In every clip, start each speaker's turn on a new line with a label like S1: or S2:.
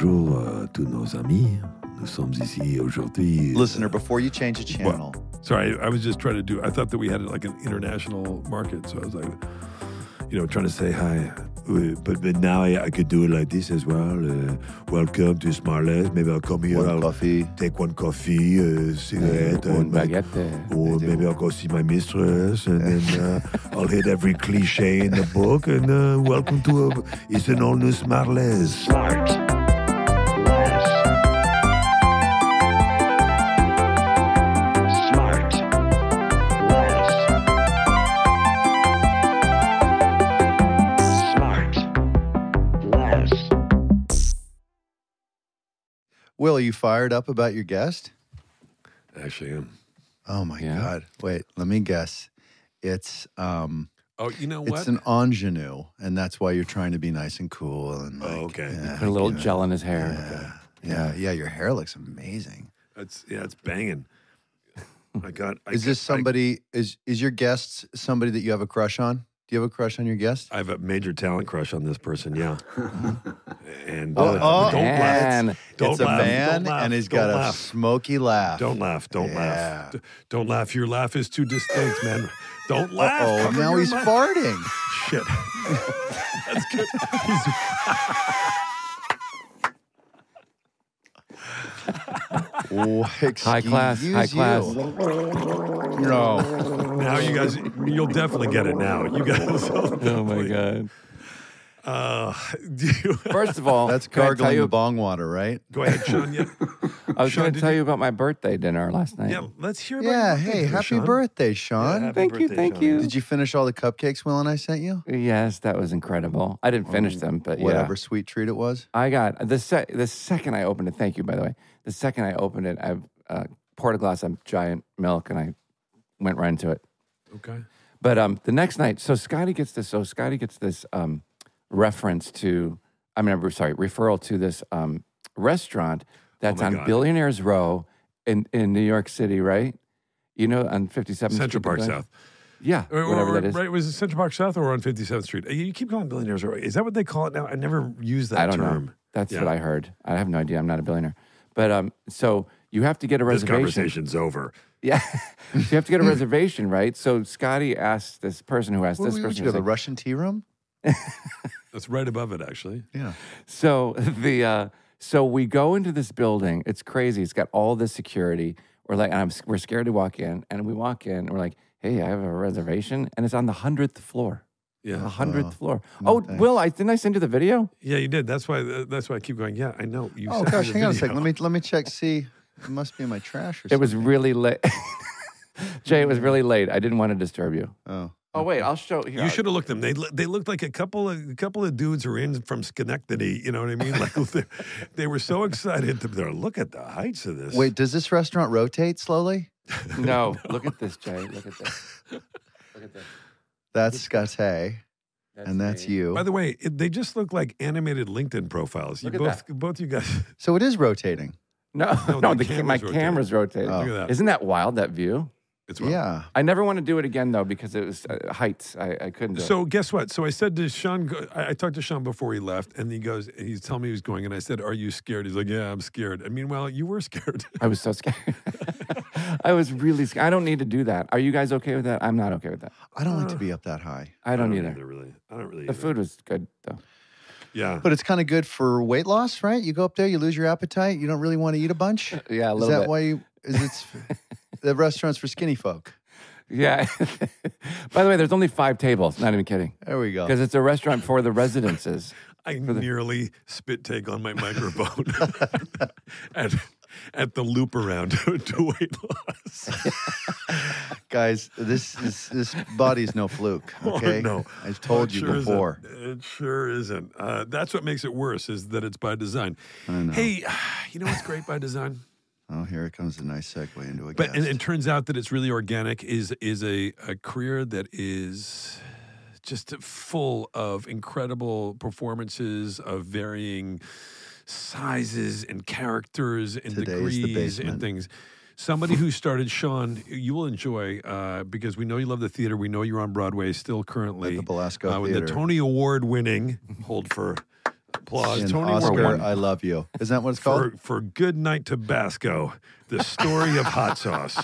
S1: bonjour à tous nos amis. Nous sommes ici aujourd'hui.
S2: Listener, before you change the channel,
S1: Sorry, I was just trying to do. I thought that we had like an international market, so I was like, you know, trying to say hi. Uh, But, but now I, I could do it like this as well. Uh, welcome to Smartless. Maybe I'll come here.
S2: one
S1: I'll
S2: coffee.
S1: take one coffee, uh, cigarette,
S3: Or
S1: and my-
S3: baguette.
S1: or maybe I'll go see my mistress, and then uh, I'll hit every cliche in the book. And uh, welcome to a, it's an all new Smartless.
S4: Smart.
S2: Will, are you fired up about your guest?
S1: I actually, am.
S2: Oh my
S3: Yeah.
S2: God! Wait, let me guess. It's um,
S1: Oh, you know
S2: it's an ingenue, and that's why you're trying to be nice and cool and like,
S1: Oh, okay.
S2: yeah,
S3: Put a little
S2: yeah,
S3: gel in his hair.
S2: Yeah, yeah, yeah. Your hair looks amazing.
S1: It's yeah, it's banging. I got. I
S2: Is this
S1: got- I-
S2: somebody? Is is your guest somebody that you have a crush on? Do you have a crush on your guest?
S1: I have a major talent crush on this person. Yeah. and
S2: Oh,
S1: uh,
S2: oh,
S1: don't laugh.
S3: man.
S1: Don't
S2: it's a
S1: laugh.
S2: man,
S1: Don't laugh.
S2: and he's
S1: Don't
S2: got a smoky laugh.
S1: Don't laugh. Don't
S2: Yeah.
S1: laugh. Don't laugh. Your laugh is too distinct, man. Don't laugh.
S2: Oh,
S1: Cover
S2: now he's
S1: mouth.
S2: farting.
S1: Shit. That's good. He's-
S2: Oh,
S3: High class, high class.
S2: you. No.
S1: now you guys, you'll definitely get it now. You guys.
S3: Oh my god!
S1: Uh, you,
S3: First of all,
S2: That's
S3: can
S2: gargling
S3: you,
S2: the bong water, right?
S1: go ahead, Sean. Yeah,
S3: I was
S1: Sean,
S3: going to tell
S1: you-
S3: you about my birthday dinner last night.
S1: yeah. Let's hear about.
S2: Yeah. Hey,
S1: today,
S2: happy
S1: Sean.
S2: birthday,
S1: Yeah,
S2: Sean.
S1: happy
S3: Thank you, thank
S1: Sean.
S3: you.
S2: Did you finish all the cupcakes Will and I sent you?
S3: Yes, that was incredible. I didn't finish them, but
S2: Whatever
S3: yeah.
S2: sweet treat it was.
S3: I got the se- the second I opened it. Thank you, by the way. The second I opened it, I uh, poured a glass of giant milk and I went right into it.
S1: Okay.
S3: But um, the next night, so Scotty gets this. So Scotty gets this um, reference to. I mean, I'm sorry, referral to this um, restaurant that's
S1: Oh
S3: on
S1: God.
S3: Billionaires Row in in New York City, right? You know, on 57th
S1: Central
S3: Street,
S1: Park
S3: right?
S1: South.
S3: Yeah,
S1: Or-
S3: whatever
S1: or-
S3: that is.
S1: Right? Was it Central Park South or on 57th Street? Uh, You keep calling billionaires. right? Is that what they call it now? I never used that
S3: I don't
S1: term.
S3: know. That's
S1: Yeah.
S3: what I heard. I have no idea. I'm not a billionaire. But um, so you have to get a
S1: This
S3: reservation.
S1: conversation's over.
S3: Yeah, so you have to get a reservation, right? So Scotty asked this person who asked
S2: Where
S3: this
S2: would
S3: person.
S2: you go?
S3: who's
S2: The
S3: like-
S2: Russian tea room?
S1: That's right above it, actually.
S2: Yeah.
S3: So the uh, so we go into this building. It's crazy. It's got all this security. We're like, and I'm, we're scared to walk in, and we walk in. And we're like, hey, I have a reservation, and it's on the hundredth floor. Yeah, The
S1: Yeah.
S3: hundredth floor.
S2: no
S3: Oh,
S2: thanks.
S3: Will, I didn't I send you the video?
S1: Yeah, you did. That's why. uh, That's why I keep going. Yeah, I know. You
S2: Oh
S1: sent
S2: gosh,
S1: the
S2: hang on a
S1: video.
S2: second. Let me let me check. See, it must be in my trash or
S3: It was really late. Jay, it was really late. I didn't want to disturb you.
S2: Oh.
S3: Oh wait, I'll show here.
S1: You should have looked them. They they looked like a couple of a couple of dudes who were in from Schenectady. You know what I mean? Like they, they were so excited to they're, look at the heights of this.
S2: Wait, does this restaurant rotate slowly?
S3: No, look at this, Jay. Look at this. Look at this.
S2: That's Scott and that's
S3: me.
S2: you.
S1: By the way, it, they just look like animated LinkedIn profiles. You
S3: Look at
S1: both both you guys.
S2: So it is rotating.
S3: No,
S1: No,
S3: no,
S1: the
S3: the,
S1: camera's
S3: my
S1: rotating.
S3: camera's rotating.
S2: Oh.
S1: Look at that.
S3: Isn't that wild? That view.
S1: It's wild.
S2: Yeah.
S3: I never want to do it again though because it was uh, heights. I, I couldn't do it.
S1: So guess what? So I said to Sean, I, I talked to Sean before he left, and he goes, he's telling me he was going, and I said, "Are you scared?" He's like, "Yeah, I'm scared." And meanwhile, you were scared.
S3: I was so scared. I was really scared. I don't need to do that. Are you guys okay with that? I'm not okay with that.
S2: I don't like to be up that high.
S3: I don't, either.
S1: really. I don't really.
S3: The
S1: either.
S3: food was good though.
S1: Yeah.
S2: But it's kind of good for weight loss, right? You go up there, you lose your appetite, you don't really want to eat a bunch.
S3: Yeah, a little Is
S2: that
S3: bit.
S2: why you is it the restaurant's for skinny folk?
S3: Yeah. By the way, there's only five tables. Not even kidding.
S2: There we go.
S3: Because it's a restaurant for the residences.
S1: I nearly spit take on my microphone at, at the loop around to, to weight loss.
S2: Guys, this is this body's no fluke. Okay.
S1: Oh, no.
S2: I've told
S1: It
S2: you
S1: sure isn't.
S2: before.
S1: It sure isn't. Uh, that's what makes it worse is that it's by design.
S2: I know.
S1: Hey, you know what's great by design?
S2: Oh, here it comes a nice segue into a
S1: But
S2: guest.
S1: and it turns out that it's really organic. Is is a, a career that is just full of incredible performances of varying sizes and characters and
S2: Today's
S1: degrees and things. Somebody who started Sean, you will enjoy uh, because we know you love the theater. We know you're on Broadway still currently
S2: At the Belasco
S1: uh, with the Tony Award winning. hold for applause.
S2: And
S1: Tony
S2: Oscar,
S1: Warren
S2: I love you. Isn't that what it's called?
S1: for for Good Night Tabasco, the story of hot sauce.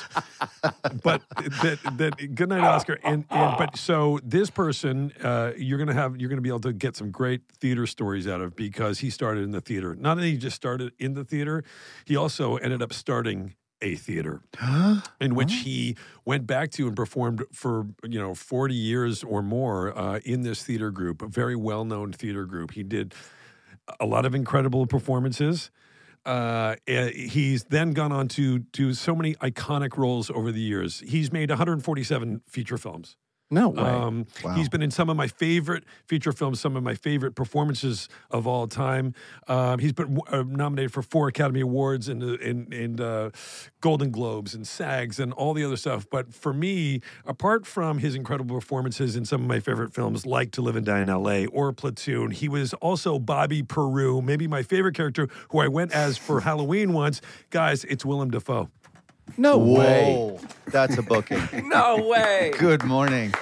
S1: But that that Good Night Oscar and, and but so this person uh, you're gonna have you're gonna be able to get some great theater stories out of because he started in the theater. Not only he just started in the theater, he also ended up starting a theater in which he went back to and performed for you know 40 years or more uh, in this theater group a very well-known theater group he did a lot of incredible performances. Uh, eh, he's then gone on to do so many iconic roles over the years. He's made 147 feature films
S3: No way.
S1: um,
S2: Wow.
S1: He's been in some of my favorite feature films, some of my favorite performances of all time. Um, he's been uh, nominated for four Academy Awards and uh, and, and uh, Golden Globes and SAGs and all the other stuff. But for me, apart from his incredible performances in some of my favorite films, like To Live and Die in L.A. or Platoon, he was also Bobby Peru, maybe my favorite character, who I went as for Halloween once. Guys, it's Willem Dafoe.
S3: No way.
S2: That's a booking.
S3: No way.
S2: Good morning.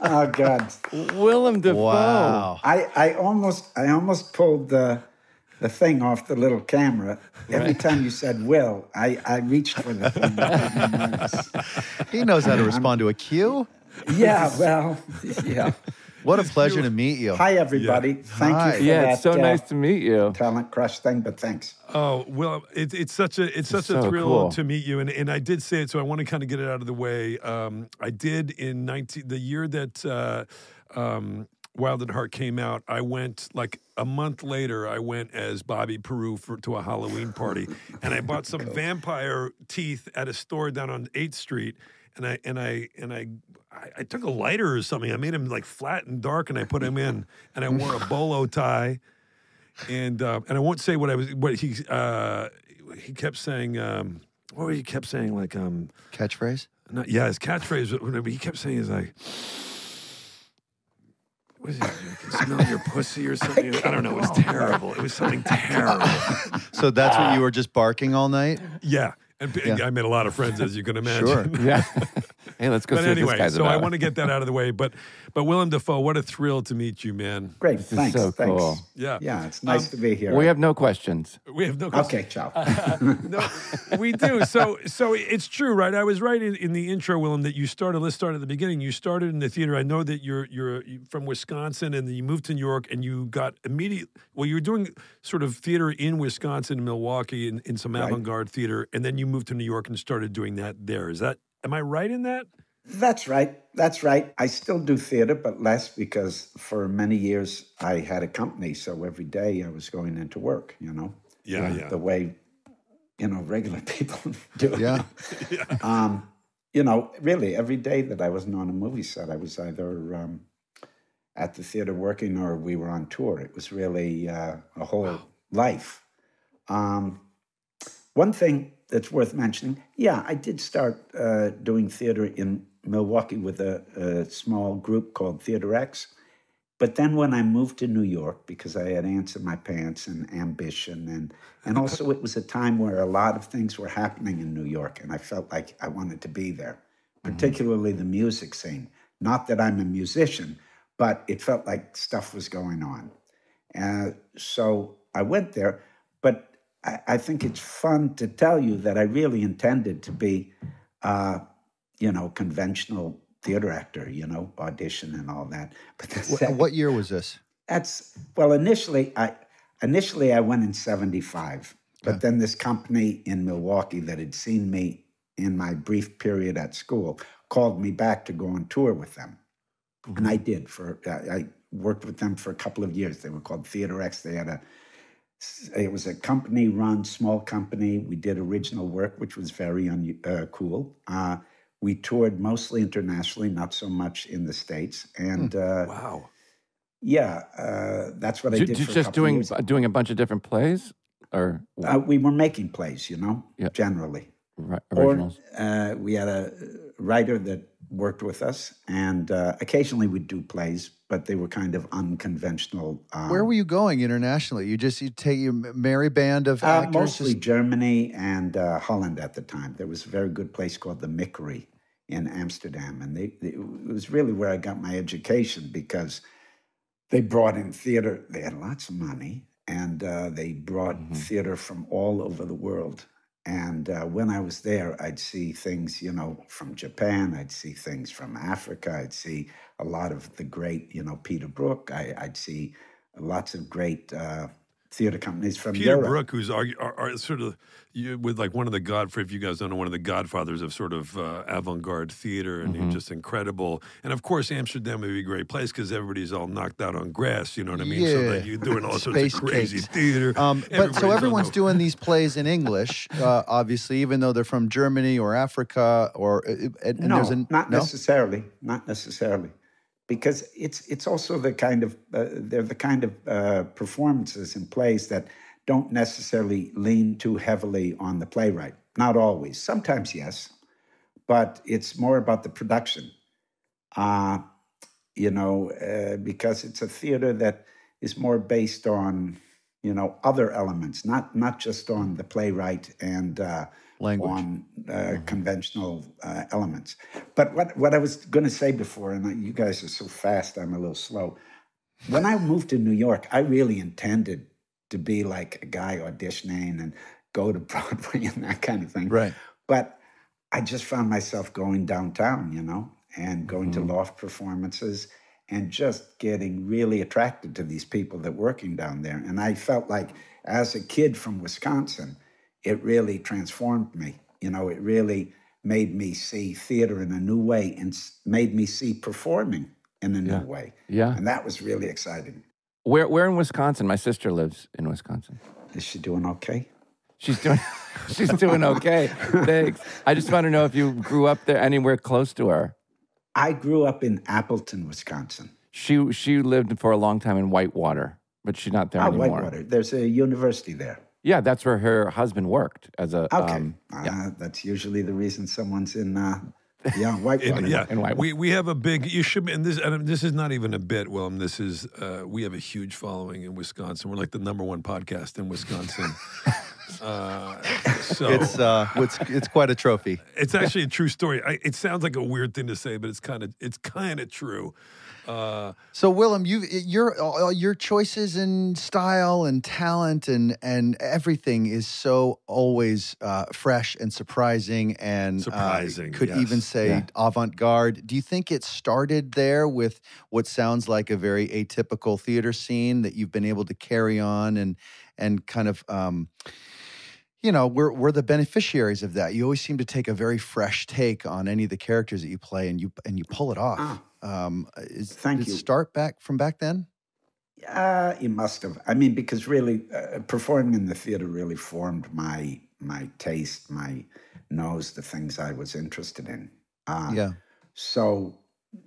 S5: Oh God,
S3: Willem Dafoe.
S2: Wow.
S5: I, I almost I almost pulled the the thing off the little camera. Every time you said Will, I, I reached for the thing. that made me nervous.
S2: He knows how to respond to a cue.
S5: yeah, well, yeah.
S2: What a pleasure to meet you.
S5: Hi everybody. Thank
S2: Hi.
S5: you for
S3: Yeah,
S5: that
S3: it's so
S5: uh,
S3: nice to meet you.
S5: talent crush thing, but thanks.
S1: Oh well, it's it's such a it's such a thrill
S3: cool.
S1: to meet you, and and I did say it, so I want to kind of get it out of the way. Um, I did in nineteen the year that uh, um, Wild at Heart came out. I went like a month later. I went as Bobby Peru for to a Halloween party, and I bought some vampire teeth at a store down on Eighth Street. And I and I and I, I I took a lighter or something. I made him like flat and dark, and I put him in. And I wore a bolo tie and uh, and I won't say what I was what he uh, he kept saying. Um, what he kept saying like um
S2: Catchphrase?
S1: not yeah his catchphrase whatever he kept saying is like. What is it? I can smell your pussy or something. I don't know. It was terrible. It was something terrible.
S2: So that's what you were just barking all night?
S1: Yeah. And
S2: Yeah.
S1: I made a lot of friends, as you can imagine.
S2: Sure.
S3: Yeah. hey, let's go
S1: But
S3: see what this
S1: anyway,
S3: guy's
S1: so I want to get that out of the way. But but Willem Dafoe, what a thrill to meet you, man.
S5: Great,
S3: is
S5: thanks.
S3: so
S5: thanks.
S3: cool.
S1: Yeah.
S5: Yeah, it's nice um, to be here.
S3: We have no questions.
S1: We have no questions.
S5: okay, ciao.
S1: no, we do. So, so it's true, right? I was right in, in the intro, Willem, that you started. Let's start at the beginning. You started in the theater. I know that you're you're from Wisconsin, and then you moved to New York, and you got immediate. Well, you were doing sort of theater in Wisconsin, and Milwaukee, in, in some
S5: Right.
S1: avant-garde theater, and then you moved to New York and started doing that there. Is that? Am I right in that?
S5: That's right. That's right. I still do theater, but less because for many years I had a company. So every day I was going into work, you know,
S1: Yeah, yeah.
S5: the way, you know, regular people do.
S2: Yeah.
S5: Um, you know, really, every day that I wasn't on a movie set, I was either um, at the theater working or we were on tour. It was really uh, a whole life. Um, one thing that's worth mentioning, yeah, I did start uh, doing theater in Milwaukee with a, a small group called Theater X. But then when I moved to New York, because I had ants in my pants and ambition, and and also it was a time where a lot of things were happening in New York, and I felt like I wanted to be there, particularly the music scene. Not that I'm a musician, but it felt like stuff was going on. Uh, so I went there, but I, I think it's fun to tell you that I really intended to be, uh, you know, conventional theater actor, you know, audition and all that. But second-
S2: what year was this?
S5: that's well. Initially, I initially I went in '75, but then this company in Milwaukee that had seen me in my brief period at school called me back to go on tour with them, and I did. For I I worked with them for a couple of years. They were called Theater X. They had a it was a company run small company. We did original work, which was very un, uh, cool. Uh, we toured mostly internationally, not so much in the states, and. Uh,
S1: Wow.
S5: yeah, uh, that's what I
S3: Ju-
S5: did. for
S3: just
S5: couple
S3: doing
S5: years.
S3: doing a bunch of different plays or
S5: Uh, we were making plays, you know,
S3: Yeah.
S5: generally.
S3: ri-
S5: Or
S3: originals?
S5: uh, we had a writer that worked with us, and uh, occasionally we'd do plays, but they were kind of unconventional. Um,
S2: Where were you going internationally? You just you take your merry band of
S5: uh,
S2: actors.
S5: mostly
S2: just-
S5: Germany and uh, Holland at the time. There was a very good place called the Mickery in Amsterdam, and they, they- it was really where I got my education because they brought in theater. They had lots of money, and uh, they brought theater from all over the world. And uh, when I was there, I'd see things, you know, from Japan. I'd see things from Africa. I'd see a lot of the great, you know, Peter Brook. I, I'd see lots of great uh, theater companies from
S1: Peter
S5: Europe.
S1: Brook, who's argu- are, are sort of you, with like one of the god, if you guys don't know, one of the godfathers of sort of uh, avant-garde theater, and
S5: Mm-hmm.
S1: he's just incredible. And of course, Amsterdam would be a great place because everybody's all knocked out on grass. You know what I mean? So
S2: Yeah.
S1: that you're doing all sorts of crazy
S2: cakes.
S1: theater.
S2: Um, but so
S1: Everybody's on
S2: everyone's
S1: the-
S2: doing these plays in English, uh, obviously, even though they're from Germany or Africa or uh, and, and
S5: no,
S2: there's a,
S5: not
S2: no?
S5: necessarily. Not necessarily, because it's it's also the kind of uh, they're the kind of uh, performances and plays that don't necessarily lean too heavily on the playwright. Not always. Sometimes yes, but it's more about the production. Uh, you know, uh, because it's a theater that is more based on you know other elements, not not just on the playwright and.
S2: Language.
S5: on uh, conventional uh, elements. But what, what I was going to say before, and I, you guys are so fast, I'm a little slow. When I moved to New York, I really intended to be like a guy auditioning and go to Broadway and that kind of thing.
S2: Right.
S5: But I just found myself going downtown, you know, and going
S2: Mm-hmm.
S5: to loft performances and just getting really attracted to these people that working down there. And I felt like as a kid from Wisconsin, it really transformed me. You know, it really made me see theater in a new way and made me see performing in a new way.
S3: Yeah.
S5: And that was really exciting.
S3: Where where in Wisconsin? My sister lives in Wisconsin.
S5: Is she doing okay?
S3: She's doing she's doing okay. Thanks. I just want to know if you grew up there anywhere close to her.
S5: I grew up in Appleton, Wisconsin.
S3: She she lived for a long time in Whitewater, but she's not there
S5: Ah,
S3: anymore.
S5: Whitewater. There's a university there.
S3: Yeah, that's where her husband worked as a
S5: Okay.
S3: um,
S5: uh, That's usually the reason someone's in, uh, yeah, white
S1: And, yeah,
S3: and why-
S1: we we have a big. You should, and this and this is not even a bit, Willem. This is uh, we have a huge following in Wisconsin. We're like the number one podcast in Wisconsin. uh, so
S2: It's uh, it's it's quite a trophy.
S1: it's actually a true story. I, it sounds like a weird thing to say, but it's kind of it's kind of true. Uh,
S2: So Willem, you your your choices in style and talent and and everything is so always uh, fresh and surprising and uh,
S1: Surprising,
S2: could even say
S3: Yeah.
S2: avant-garde. Do you think it started there with what sounds like a very atypical theater scene that you've been able to carry on and and kind of um, you know, we're we're the beneficiaries of that. You always seem to take a very fresh take on any of the characters that you play, and you and you pull it off. Um, is,
S5: Thank you.
S2: start back from back then?
S5: Uh, you must have. I mean, because really, uh, performing in the theater really formed my my taste, my nose, the things I was interested in. Uh,
S2: yeah,
S5: So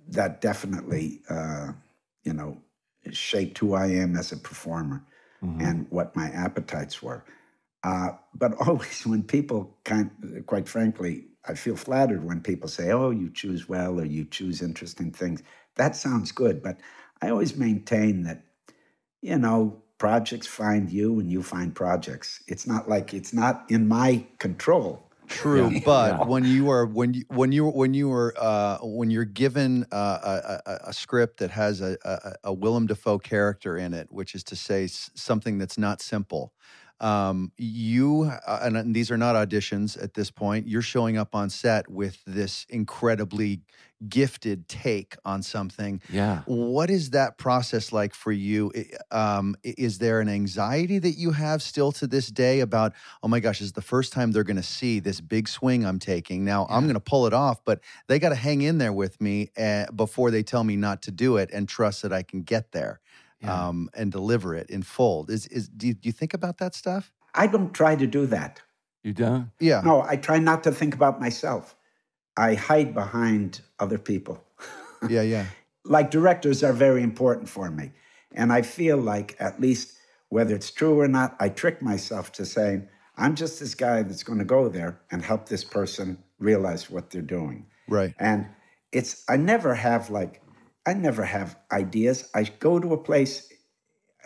S5: that definitely, uh, you know, shaped who I am as a performer and what my appetites were. Uh, but always, when people kind, quite frankly, I feel flattered when people say, "Oh, you choose well," or "You choose interesting things." That sounds good, but I always maintain that, you know, projects find you and you find projects. It's not like it's not in my control.
S2: true. But when you are when you when you when you are uh, when you're given uh, a, a, a script that has a, a, a Willem Dafoe character in it, which is to say s- something that's not simple. Um, you uh, and, and these are not auditions at this point. You're showing up on set with this incredibly gifted take on something
S3: Yeah.
S2: What is that process like for you? Um, is there an anxiety that you have still to this day about, oh my gosh, this is the first time they're going to see this big swing I'm taking. Now I'm going to pull it off, but they got to hang in there with me uh, before they tell me not to do it and trust that I can get there
S3: Yeah.
S2: um, and deliver it in full. Is, is, do, you, do you think about that stuff?
S5: I don't try to do that.
S3: You don't?
S2: Yeah.
S5: No, I try not to think about myself. I hide behind other people.
S2: Yeah. Yeah.
S5: like directors are very important for me. And I feel like, at least whether it's true or not, I trick myself to saying, I'm just this guy that's going to go there and help this person realize what they're doing.
S2: Right.
S5: And it's, I never have like, I never have ideas. I go to a place,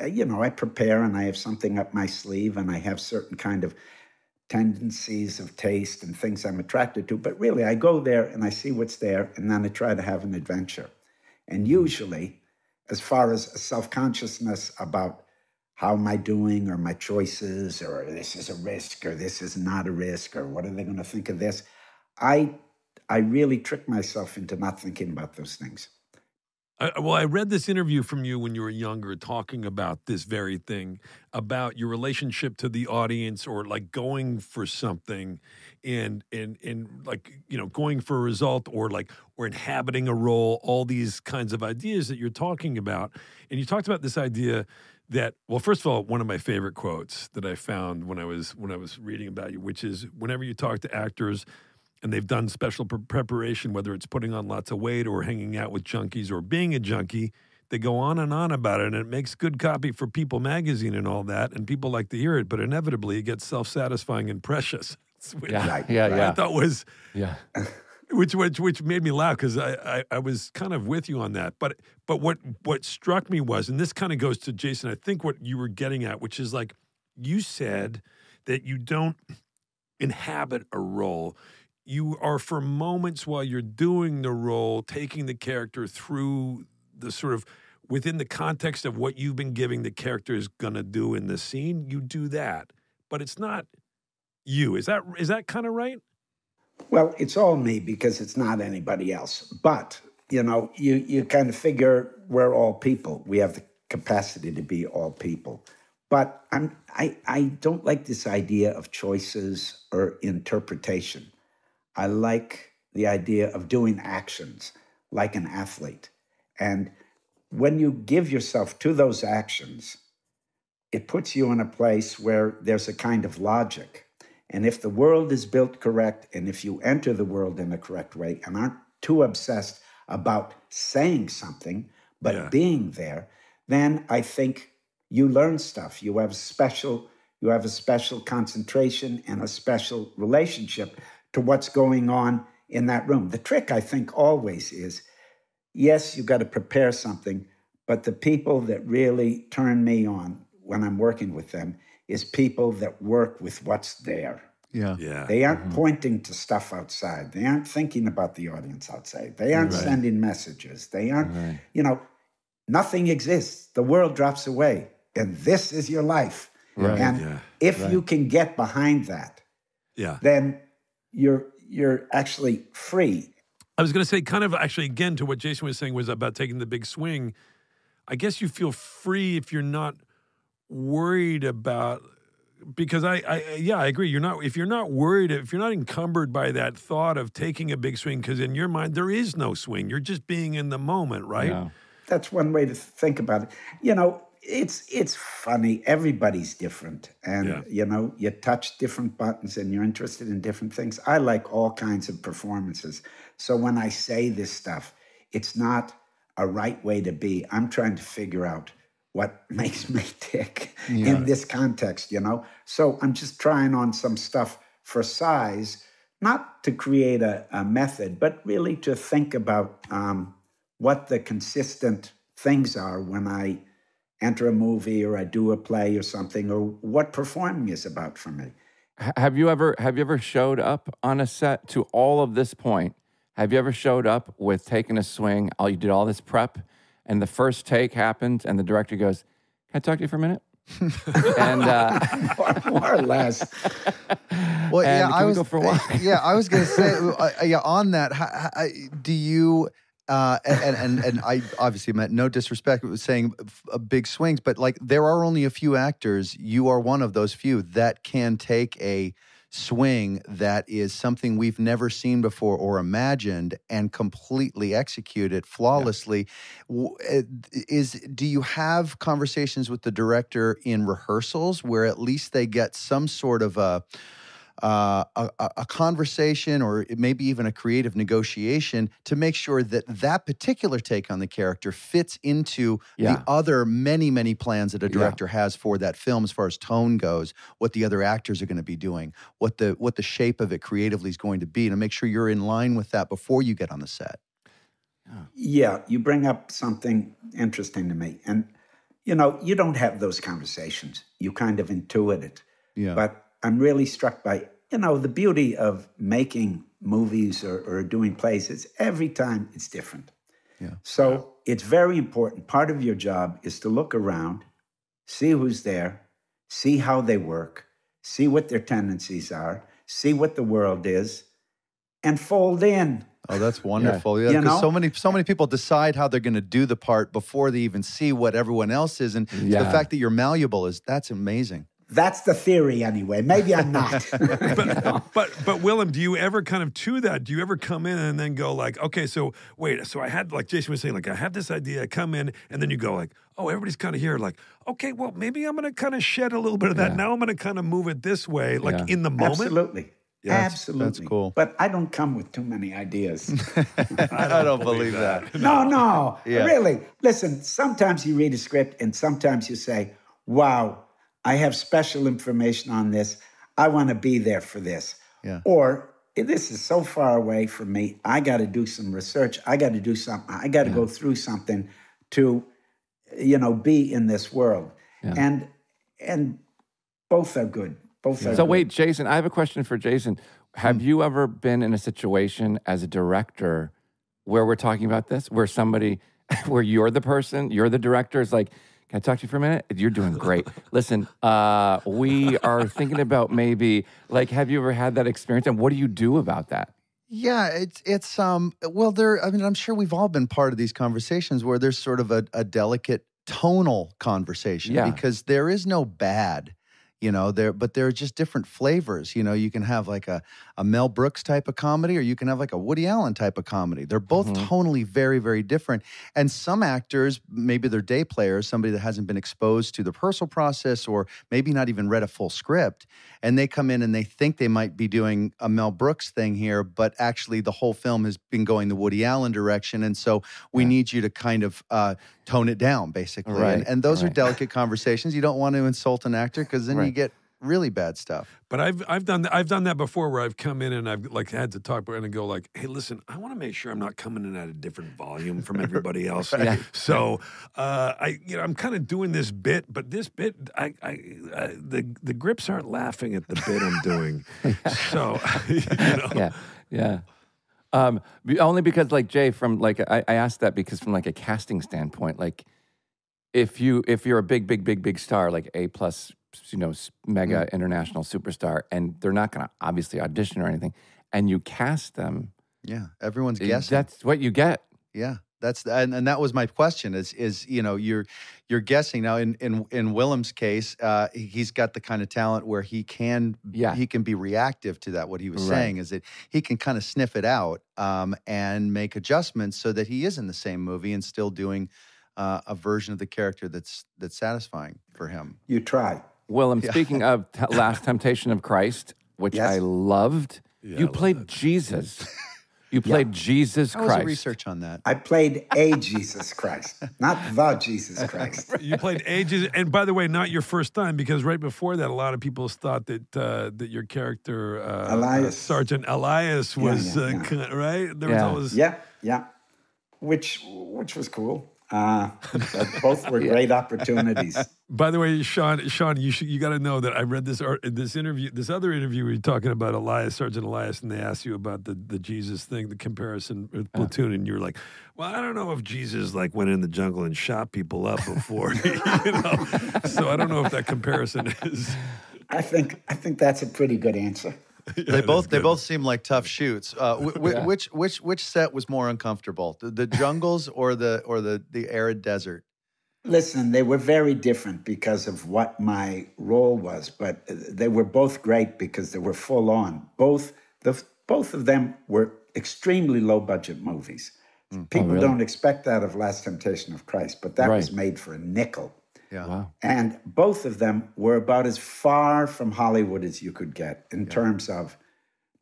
S5: uh, you know, I prepare and I have something up my sleeve and I have certain kind of tendencies of taste and things I'm attracted to. But really, I go there and I see what's there and then I try to have an adventure. And usually, as far as self consciousness about how am I doing or my choices or this is a risk or this is not a risk or what are they going to think of this, I I really trick myself into not thinking about those things.
S1: I, well, I read this interview from you when you were younger talking about this very thing about your relationship to the audience or like going for something and and and like you know going for a result or like or inhabiting a role all these kinds of ideas that you're talking about. And you talked about this idea that well first of all one of my favorite quotes that I found when I was when I was reading about you which is whenever you talk to actors and they've done special pre- preparation, whether it's putting on lots of weight or hanging out with junkies or being a junkie. They go on and on about it, and it makes good copy for People magazine and all that, and people like to hear it. But inevitably, it gets self-satisfying and precious. Which
S3: Yeah,
S5: Right,
S3: yeah,
S5: right.
S1: I
S3: yeah,
S1: thought was
S3: yeah.
S1: which which which made me laugh because I, I I was kind of with you on that. But but what what struck me was, and this kind of goes to Jason. I think what you were getting at, which is like you said that you don't inhabit a role. You are for moments while you're doing the role, taking the character through the sort of within the context of what you've been giving the character is going to do in the scene. You do that, but it's not you. Is that is that kind of right?
S5: Well, it's all me because it's not anybody else. But, you know, you, you kind of figure we're all people. We have the capacity to be all people. But I'm, I, I don't like this idea of choices or interpretation. I like the idea of doing actions like an athlete. And when you give yourself to those actions, it puts you in a place where there's a kind of logic. And if the world is built correct, and if you enter the world in a correct way and aren't too obsessed about saying something, but
S1: Yeah.
S5: being there, then I think you learn stuff. You have special, you have a special concentration and a special relationship to what's going on in that room. The trick, I think, always is yes, you've got to prepare something, but the people that really turn me on when I'm working with them is people that work with what's there.
S2: Yeah.
S1: Yeah.
S5: They aren't mm-hmm. pointing to stuff outside. They aren't thinking about the audience outside. They aren't sending messages. They aren't, you know, nothing exists. The world drops away, and this is your life.
S3: Right.
S5: And
S1: Yeah.
S5: if you can get behind that,
S1: yeah.
S5: then you're you're actually free.
S1: I was going to say, kind of actually, again, to what Jason was saying was about taking the big swing. I guess you feel free if you're not worried about, because I, I, yeah, I agree. You're not, if you're not worried, if you're not encumbered by that thought of taking a big swing, because in your mind, there is no swing. You're just being in the moment, right?
S3: Yeah.
S5: That's one way to think about it. You know, it's it's funny. Everybody's different, and
S1: Yeah.
S5: you know, you touch different buttons, and you're interested in different things. I like all kinds of performances. So when I say this stuff, it's not a right way to be. I'm trying to figure out what makes me tick in this context. You know, so I'm just trying on some stuff for size, not to create a, a method, but really to think about. Um, what the consistent things are when I enter a movie or I do a play or something, or what performing is about for me.
S3: Have you ever have you ever showed up on a set to all of this point? Have you ever showed up with taking a swing? All you did all this prep, and the first take happened, and the director goes, "Can I talk to you for a minute?" and uh,
S5: more, more or less.
S2: Well,
S3: And
S2: yeah,
S3: can
S2: I
S3: we
S2: was.
S3: go for a walk?
S2: yeah, I was gonna say, uh, yeah. On that, how, how, do you? Uh, and, and and I obviously meant no disrespect. It was saying uh, big swings, but like there are only a few actors. You are one of those few that can take a swing that is something we've never seen before or imagined and completely execute it flawlessly. Uh, Is do you have conversations with the director in rehearsals where at least they get some sort of a uh, a, a- a conversation or maybe even a creative negotiation to make sure that that particular take on the character fits into
S3: Yeah.
S2: the other many, many plans that a
S3: Yeah.
S2: director has for that film as far as tone goes, what the other actors are going to be doing, what the what the shape of it creatively is going to be, to make sure you're in line with that before you get on the set.
S5: Yeah, you bring up something interesting to me. And, you know, you don't have those conversations, you kind of intuit it.
S2: Yeah.
S5: But I'm really struck by, you know, the beauty of making movies or, or doing plays is every time it's different.
S2: Yeah.
S5: So it's very important. Part of your job is to look around, see who's there, see how they work, see what their tendencies are, see what the world is, and fold in.
S2: Oh, that's wonderful. Yeah,
S5: You
S2: because
S5: know?
S2: so many so many people decide how they're going to do the part before they even see what everyone else is, and the fact that you're malleable is that's amazing.
S5: That's the theory, anyway. Maybe I'm not.
S1: but but but Willem, do you ever kind of to that? Do you ever come in and then go like, okay, so wait, so I had like Jason was saying, like I have this idea, I come in, and then you go like, oh, everybody's kind of here, like, okay, well maybe I'm gonna kind of shed a little bit of that.
S3: Yeah.
S1: Now I'm gonna kind of move it this way, like
S3: Yeah.
S1: in the moment.
S5: Absolutely.
S2: that's-
S5: Absolutely.
S2: that's cool.
S5: But I don't come with too many ideas.
S2: I don't, believe that.
S5: no, no.
S2: Yeah.
S5: Really. Listen, sometimes you read a script and sometimes you say, wow, I have special information on this. I want to be there for this.
S2: Yeah.
S5: Or this is so far away from me. I got to do some research. I got to do something. I got to go through something to, you know, be in this world. Yeah. And and both are good. Both are
S3: So
S5: good.
S3: wait, Jason, I have a question for Jason. Have hmm. you ever been in a situation as a director where we're talking about this, where somebody, where you're the person, you're the director, is like, can I talk to you for a minute? You're doing great. Listen, uh, we are thinking about maybe, like, have you ever had that experience, and what do you do about that?
S2: Yeah, it's it's um well there I mean I'm sure we've all been part of these conversations where there's sort of a, a delicate tonal conversation
S3: Yeah.
S2: because there is no bad, you know, there but there are just different flavors. You know, you can have like a, a Mel Brooks type of comedy or you can have like a Woody Allen type of comedy. They're both
S3: Mhm.
S2: tonally very, very different. And some actors, maybe they're day players, somebody that hasn't been exposed to the rehearsal process or maybe not even read a full script, and they come in and they think they might be doing a Mel Brooks thing here, but actually the whole film has been going the Woody Allen direction, and so we
S3: Yeah.
S2: need you to kind of uh, tone it down, basically.
S3: Right,
S2: And, and those are delicate conversations. You don't want to insult an actor because then you get really bad stuff.
S1: But I've I've done I've done that before where I've come in and I've like had to talk and go like, hey, listen, I want to make sure I'm not coming in at a different volume from everybody else.
S3: Yeah.
S1: So uh, I you know I'm kind of doing this bit, but this bit I, I, I the the grips aren't laughing at the bit I'm doing. so you know.
S3: yeah, yeah. Um, only because like Jay from like I, I asked that because from like a casting standpoint, like if you if you're a big big big big star like A plus you know mega international superstar and they're not going to obviously audition or anything, and you cast them,
S2: Yeah, everyone's
S3: eh,
S2: guessing.
S3: that's what you get.
S2: Yeah, that's and, and that was my question. Is is you know you're you're guessing now in in in Willem's case, uh, he- he's got the kind of talent where he can
S3: Yeah.
S2: he can be reactive to that. What he was
S3: Right.
S2: saying is that he can kind of sniff it out um, and make adjustments so that he is in the same movie and still doing uh, a version of the character that's that's satisfying for him.
S5: you try.
S3: Willem, speaking of t- Last Temptation of Christ, which
S5: Yes.
S3: I loved,
S1: Yeah, I
S3: you
S1: love
S3: played Jesus. You played Jesus Christ.
S2: How was the
S3: Christ.
S2: research on that?
S5: I played a Jesus Christ, not the Jesus Christ.
S1: You played ages, and by the way, not your first time because right before that, a lot of people thought that uh, that your character uh,
S5: Elias.
S1: uh, Sergeant Elias was
S5: yeah,
S1: uh,
S5: yeah.
S1: kind- right. There was always
S5: Yeah, yeah. Which which was cool. Uh, both were great opportunities.
S1: By the way, Sean, Sean, you should, you got to know that I read this ar- this interview, this other interview where you're talking about Elias, Sergeant Elias, and they asked you about the the Jesus thing, the comparison with platoon, and you were like, "Well, I don't know if Jesus like went in the jungle and shot people up before, you know." So I don't know if that comparison is.
S5: I think I think that's a pretty good answer.
S2: they both they both seem like tough shoots. Uh, wh- wh- Which which which set was more uncomfortable, the, the jungles or the or the the arid desert?
S5: Listen, they were very different because of what my role was, but they were both great because they were full on. Both the both of them were extremely low budget movies. People
S3: really?
S5: don't expect that of Last Temptation of Christ, but that was made for a nickel.
S2: Yeah.
S3: Wow.
S5: And both of them were about as far from Hollywood as you could get in terms of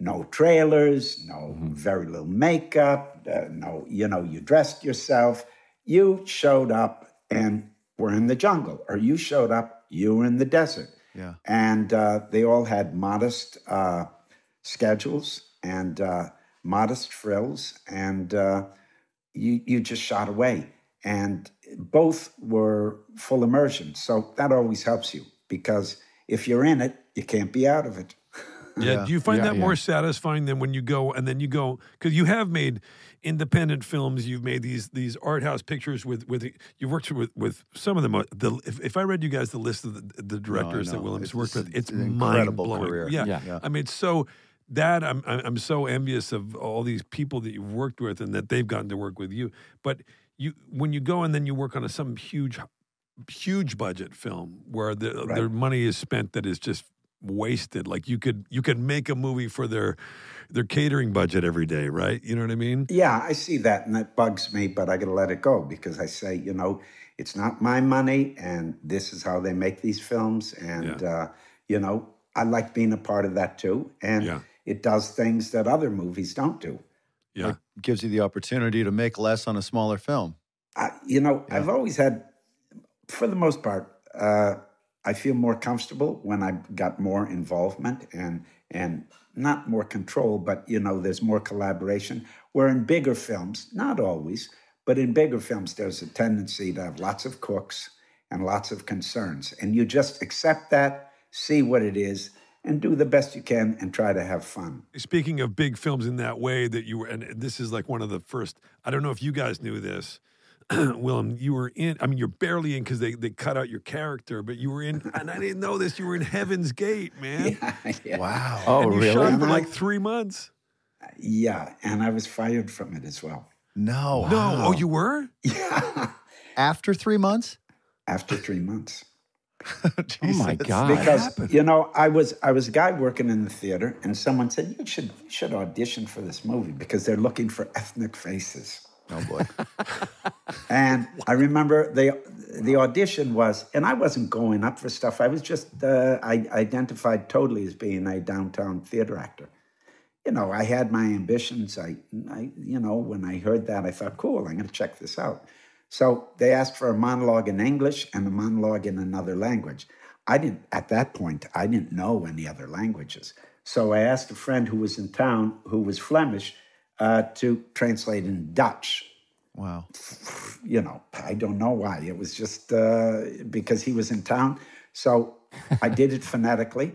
S5: no trailers, no very little makeup, uh, no, you know, you dressed yourself. You showed up and were in the jungle, or you showed up, you were in the desert.
S2: Yeah.
S5: And uh, they all had modest uh, schedules and uh, modest frills, and uh, you, you just shot away. And both were full immersion. So that always helps you because if you're in it, you can't be out of it.
S1: Yeah.
S2: Yeah.
S1: Do you find
S3: Yeah,
S1: that
S3: yeah.
S1: more satisfying than when you go and then you go because you have made independent films, you've made these these art house pictures with with you've worked with with some of them. The if, if I read you guys the list of the, the directors that
S2: no,
S1: Williams
S2: it's-
S1: worked with, it's
S2: it's
S1: mind blowing. Yeah.
S3: Yeah.
S2: Yeah.
S1: I mean, it's so that I'm I'm I'm so envious of all these people that you've worked with and that they've gotten to work with you. But you when you go and then you work on a, some huge huge budget film where the,
S5: Right.
S1: their money is spent that is just wasted. Like you could you could make a movie for their their catering budget every day, right? You know what I mean?
S5: Yeah, I see that, and that bugs me, but I got to let it go because I say, you know, it's not my money, and this is how they make these films, and uh, you know, I like being a part of that too, and
S1: Yeah.
S5: it does things that other movies don't do.
S1: Yeah.
S2: Gives you the opportunity to make less on a smaller film.
S5: I, you know, I've always had, for the most part, uh, I feel more comfortable when I got more involvement and and not more control, but you know, there's more collaboration. Where in bigger films, not always, but in bigger films, there's a tendency to have lots of cooks and lots of concerns, and you just accept that, see what it is, and do the best you can, and try to have fun.
S1: Speaking of big films in that way that you were and this is like one of the first I don't know if you guys knew this. Willem, you were in I mean you're barely in because they, they cut out your character, but you were in and I didn't know this, you were in Heaven's Gate, man.
S5: yeah.
S2: Wow.
S3: Oh,
S1: and you
S3: really?
S1: shot for like three months.
S5: yeah, and I was fired from it as well.
S2: No.
S1: No. Oh, you were?
S5: Yeah,
S2: After three months?
S5: after three months.
S3: Oh my God.
S5: because you know I was I was a guy working in the theater, and someone said you should you should audition for this movie because they're looking for ethnic faces.
S2: Oh boy.
S5: And I remember the the audition was, and I wasn't going up for stuff. I was just uh, I identified totally as being a downtown theater actor. You know, I had my ambitions. I, I you know, when I heard that, I thought, cool, I'm going to check this out. So they asked for a monologue in English and a monologue in another language. I didn't at that point. I didn't know any other languages. So I asked a friend who was in town, who was Flemish, uh, to translate in Dutch
S2: Wow.
S5: you know, I don't know why. It was just uh, because he was in town. So I did it phonetically.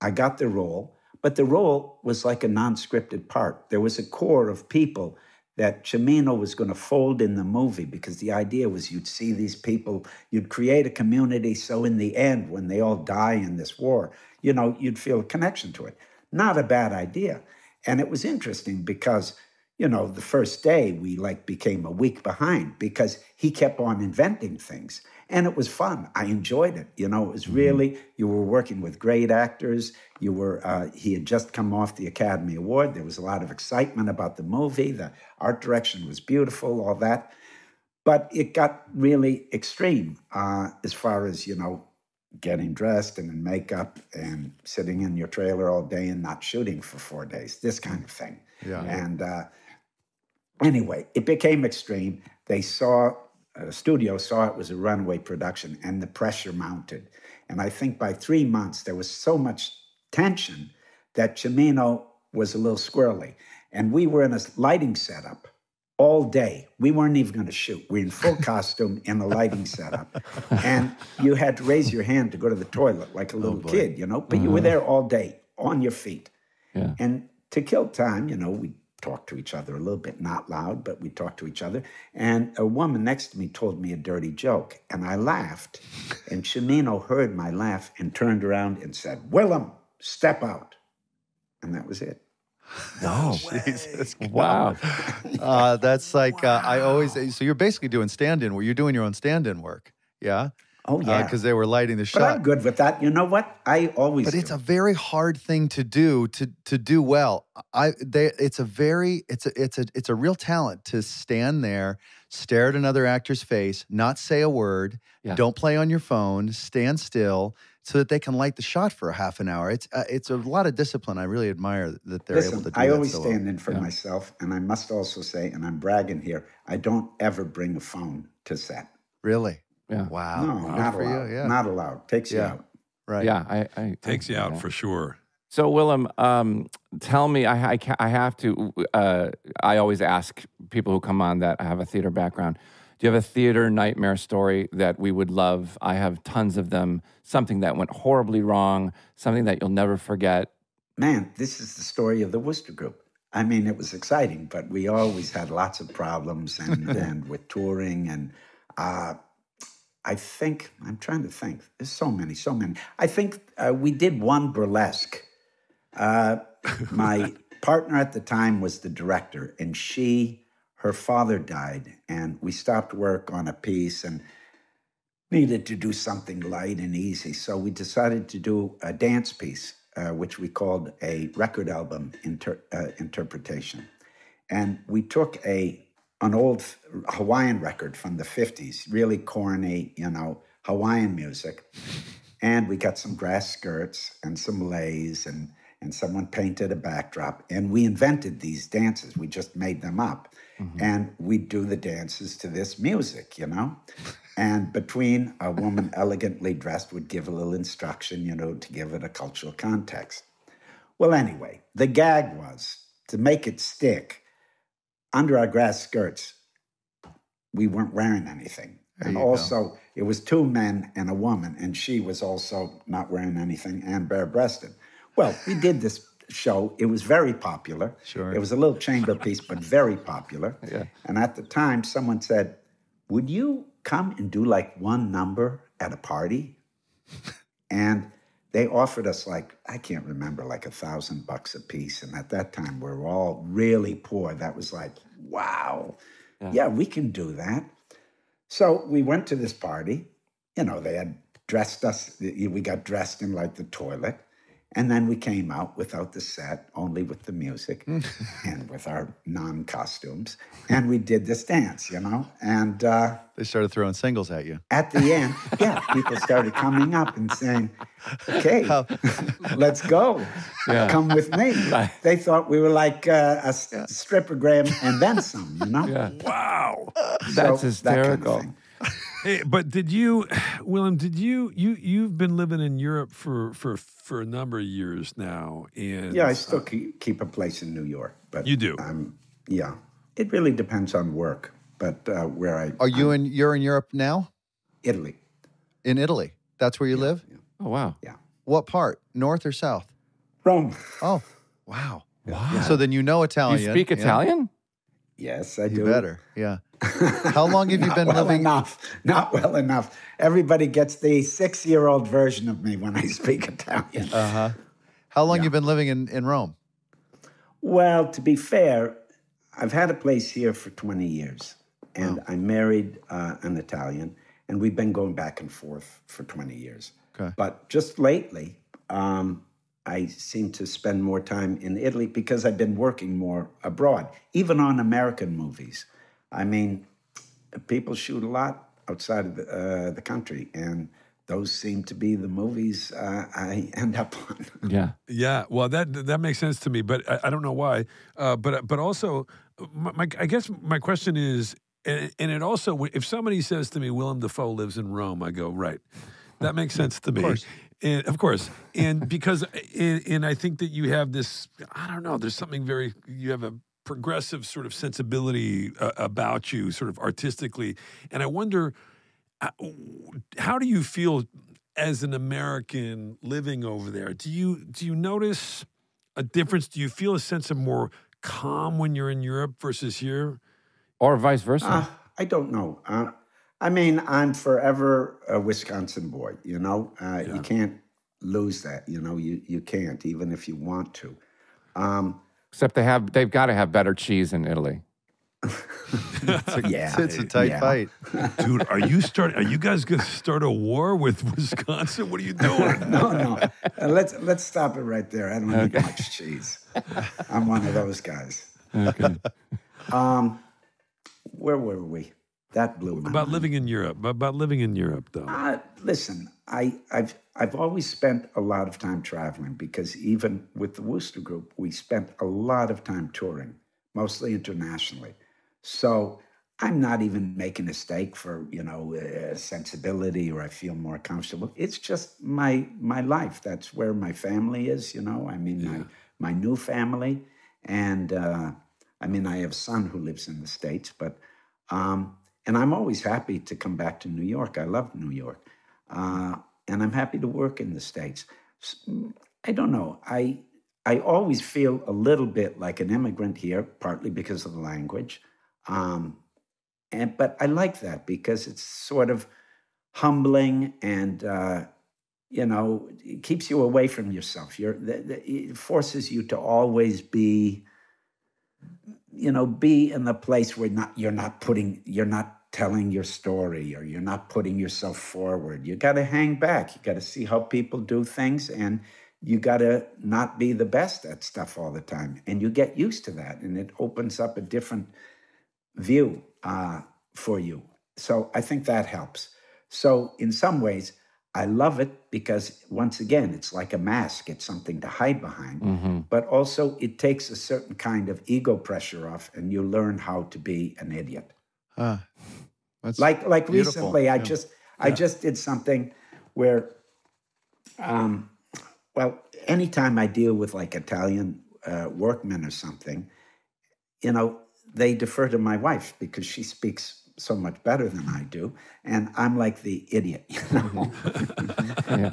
S5: I got the role, but the role was like a non scripted part. There was a core of people that Cimino was going to fold in the movie because the idea was you'd see these people, you'd create a community. So in the end, when they all die in this war, you know, you'd feel a connection to it. Not a bad idea. And it was interesting because you know, the first day we like became a week behind because he kept on inventing things. And it was fun. I enjoyed it. You know, it was really, you were working with great actors. You were, uh, he had just come off the Academy Award. There was a lot of excitement about the movie. The art direction was beautiful, all that. But it got really extreme uh, as far as, you know, getting dressed and in makeup and sitting in your trailer all day and not shooting for four days, this kind of thing.
S2: Yeah.
S5: And uh, anyway, it became extreme. They saw, a studio saw it was a runway production and the pressure mounted. And I think by three months, there was so much tension that Cimino was a little squirrely. And we were in a lighting setup all day. We weren't even going to shoot. We were in full costume in a lighting setup. And you had to raise your hand to go to the toilet like a oh, little kid, you know, but you were mm-hmm. there all day on your feet.
S3: Yeah.
S5: And to kill time, you know, we talked to each other a little bit, not loud, but we talked to each other. And a woman next to me told me a dirty joke, and I laughed. And Cimino heard my laugh and turned around and said, Willem, step out. And that was it.
S2: No. Jesus.
S3: Wow.
S2: Uh, that's like uh, I always. So you're basically doing stand-in. Where you're doing your own stand-in work. Yeah.
S5: Oh, yeah.
S2: Because they were lighting the shot.
S5: but I'm good with that. You know what? I always
S2: But it's a very hard thing to do to to do well. I they it's a very it's a it's a it's a real talent to stand there, stare at another actor's face, not say a word,
S3: Yeah.
S2: don't play on your phone, stand still, so that they can light the shot for a half an hour. It's uh, it's a lot of discipline. I really admire that they're
S5: Listen,
S2: able to do
S5: I always
S2: so well.
S5: stand in for myself, and I must also say, and I'm bragging here, I don't ever bring a phone to set.
S2: Really?
S3: Yeah.
S2: Wow.
S5: No,
S2: Good
S5: not allowed.
S2: you. Yeah.
S5: Not allowed. Takes you out.
S2: right.
S3: Yeah. I, I
S1: Takes
S3: I
S1: you out
S3: that.
S1: for sure.
S3: So, Willem, um, tell me, I, I, ca- I have to, uh, I always ask people who come on that have a theater background, do you have a theater nightmare story that we would love? I have tons of them. Something that went horribly wrong, something that you'll never forget.
S5: man, this is the story of the Wooster Group. I mean, it was exciting, but we always had lots of problems and, and with touring. And uh, I think, I'm trying to think, there's so many, so many. I think uh, we did one burlesque. Uh, my partner at the time was the director, and she, her father died, and we stopped work on a piece and needed to do something light and easy. So we decided to do a dance piece, uh, which we called a record album inter- uh, interpretation. And we took a an old Hawaiian record from the 50s, really corny, you know, Hawaiian music. And we got some grass skirts and some leis and and someone painted a backdrop and we invented these dances. We just made them up. Mm-hmm. And we'd do the dances to this music, you know? And between a woman elegantly dressed would give a little instruction, you know, to give it a cultural context. Well, anyway, the gag was to make it stick under our grass skirts, we weren't wearing anything. and
S2: you go.
S5: also, it was two men and a woman, and she was also not wearing anything and bare breasted. Well, we did this show. It was very popular.
S2: Sure.
S5: It was a little chamber piece, but very popular.
S3: Yeah.
S5: And at the time, someone said, Would you come and do like one number at a party? And they offered us like, I can't remember, like a thousand bucks a piece. And at that time, we were all really poor. That was like, wow, yeah. we can do that. So we went to this party. You know, they had dressed us, we got dressed in like the toilet. And then we came out without the set, only with the music and with our non costumes. And we did this dance, you know? And, uh,
S2: They started throwing singles at you.
S5: at the end, yeah, people started coming up and saying, "Okay, let's go.
S3: Yeah.
S5: Come with me." They thought we were like uh, a s- strippergram and then some, you know.
S3: Yeah.
S1: Wow.
S3: That's
S5: So,
S3: hysterical.
S5: that kind of thing.
S1: Hey, but did you, Willem? Did you you you've been living in Europe for for for a number of years now, and
S5: Yeah, I still keep, keep a place in New York, but
S1: You do?
S5: Um, yeah, it really depends on work, but uh, where I
S2: Are you in? You're in Europe now?
S5: Italy,
S2: In Italy? That's where you live?
S3: Oh wow.
S5: yeah,
S2: What part? North or south?
S5: Rome.
S2: Oh, wow.
S3: Wow.
S2: So then you know
S3: you
S2: Italian.
S3: speak
S2: yeah?
S3: Italian?
S5: Yes, I
S2: You
S5: do.
S2: better. Yeah. How long have you been
S5: well
S2: living?
S5: enough. Not well enough. Everybody gets the six-year-old version of me when I speak Italian.
S2: Uh huh. How long you been living in, in Rome?
S5: Well, to be fair, I've had a place here for 20 years, and I married uh, an Italian, and we've been going back and forth for 20 years.
S2: Okay.
S5: But just lately, um, I seem to spend more time in Italy because I've been working more abroad, even on American movies. I mean, people shoot a lot outside of the, uh, the country, and those seem to be the movies uh, I end up on.
S3: Yeah.
S1: Yeah, well, that that makes sense to me, but I, I don't know why. Uh, but but also, my, my, I guess my question is, and, and it also, if somebody says to me, Willem Dafoe lives in Rome, I go, right, that makes sense to me.
S2: course.
S1: And of course, and because, and, and I think that you have this, I don't know, there's something very, you have a progressive sort of sensibility uh, about you, sort of artistically, and I wonder, uh, how do you feel as an American living over there? Do you do you notice a difference? Do you feel a sense of more calm when you're in Europe versus here?
S3: Or vice versa.
S5: Uh, I don't know. Uh, I mean, I'm forever a Wisconsin boy. You know, uh, you can't lose that. You know, you you can't even if you want to. Um,
S3: Except they have they've got to have better cheese in Italy.
S5: yeah,
S2: It's a tight
S5: yeah.
S2: fight.
S1: Dude, are you start? Are you guys going to start a war with Wisconsin? What are you doing?
S5: No, no. Uh, let's let's stop it right there. I don't eat much cheese. I'm one of those guys.
S3: Okay.
S5: Um, where were we? That blew my
S1: About
S5: mind.
S1: living in Europe. About living in Europe, though.
S5: Uh, listen, I, I've I've always spent a lot of time traveling because even with the Wooster Group, we spent a lot of time touring, mostly internationally. So I'm not even making a stake for you know uh, sensibility or I feel more comfortable. It's just my my life. That's where my family is. You know, I mean my my new family, and uh, I mean I have a son who lives in the states, but. Um, and I'm always happy to come back to New York. I love New York. Uh, and I'm happy to work in the States. I don't know. I, I always feel a little bit like an immigrant here, partly because of the language. Um, and but I like that because it's sort of humbling and uh, you know it keeps you away from yourself. You're it forces you to always be you know be in the place where not you're not putting you're not telling your story or you're not putting yourself forward. You got to hang back. You got to see how people do things and you got to not be the best at stuff all the time. And you get used to that and it opens up a different view uh, for you. So I think that helps. So in some ways, I love it because once again, it's like a mask. It's something to hide behind.
S3: Mm-hmm.
S5: But also, it takes a certain kind of ego pressure off, and you learn how to be an idiot.
S2: Uh, that's
S5: like like
S2: beautiful.
S5: recently i
S2: Yeah.
S5: just i just did something where um well anytime i deal with like italian uh, workmen or something you know they defer to my wife because she speaks so much better than i do and i'm like the idiot you know
S3: Yeah.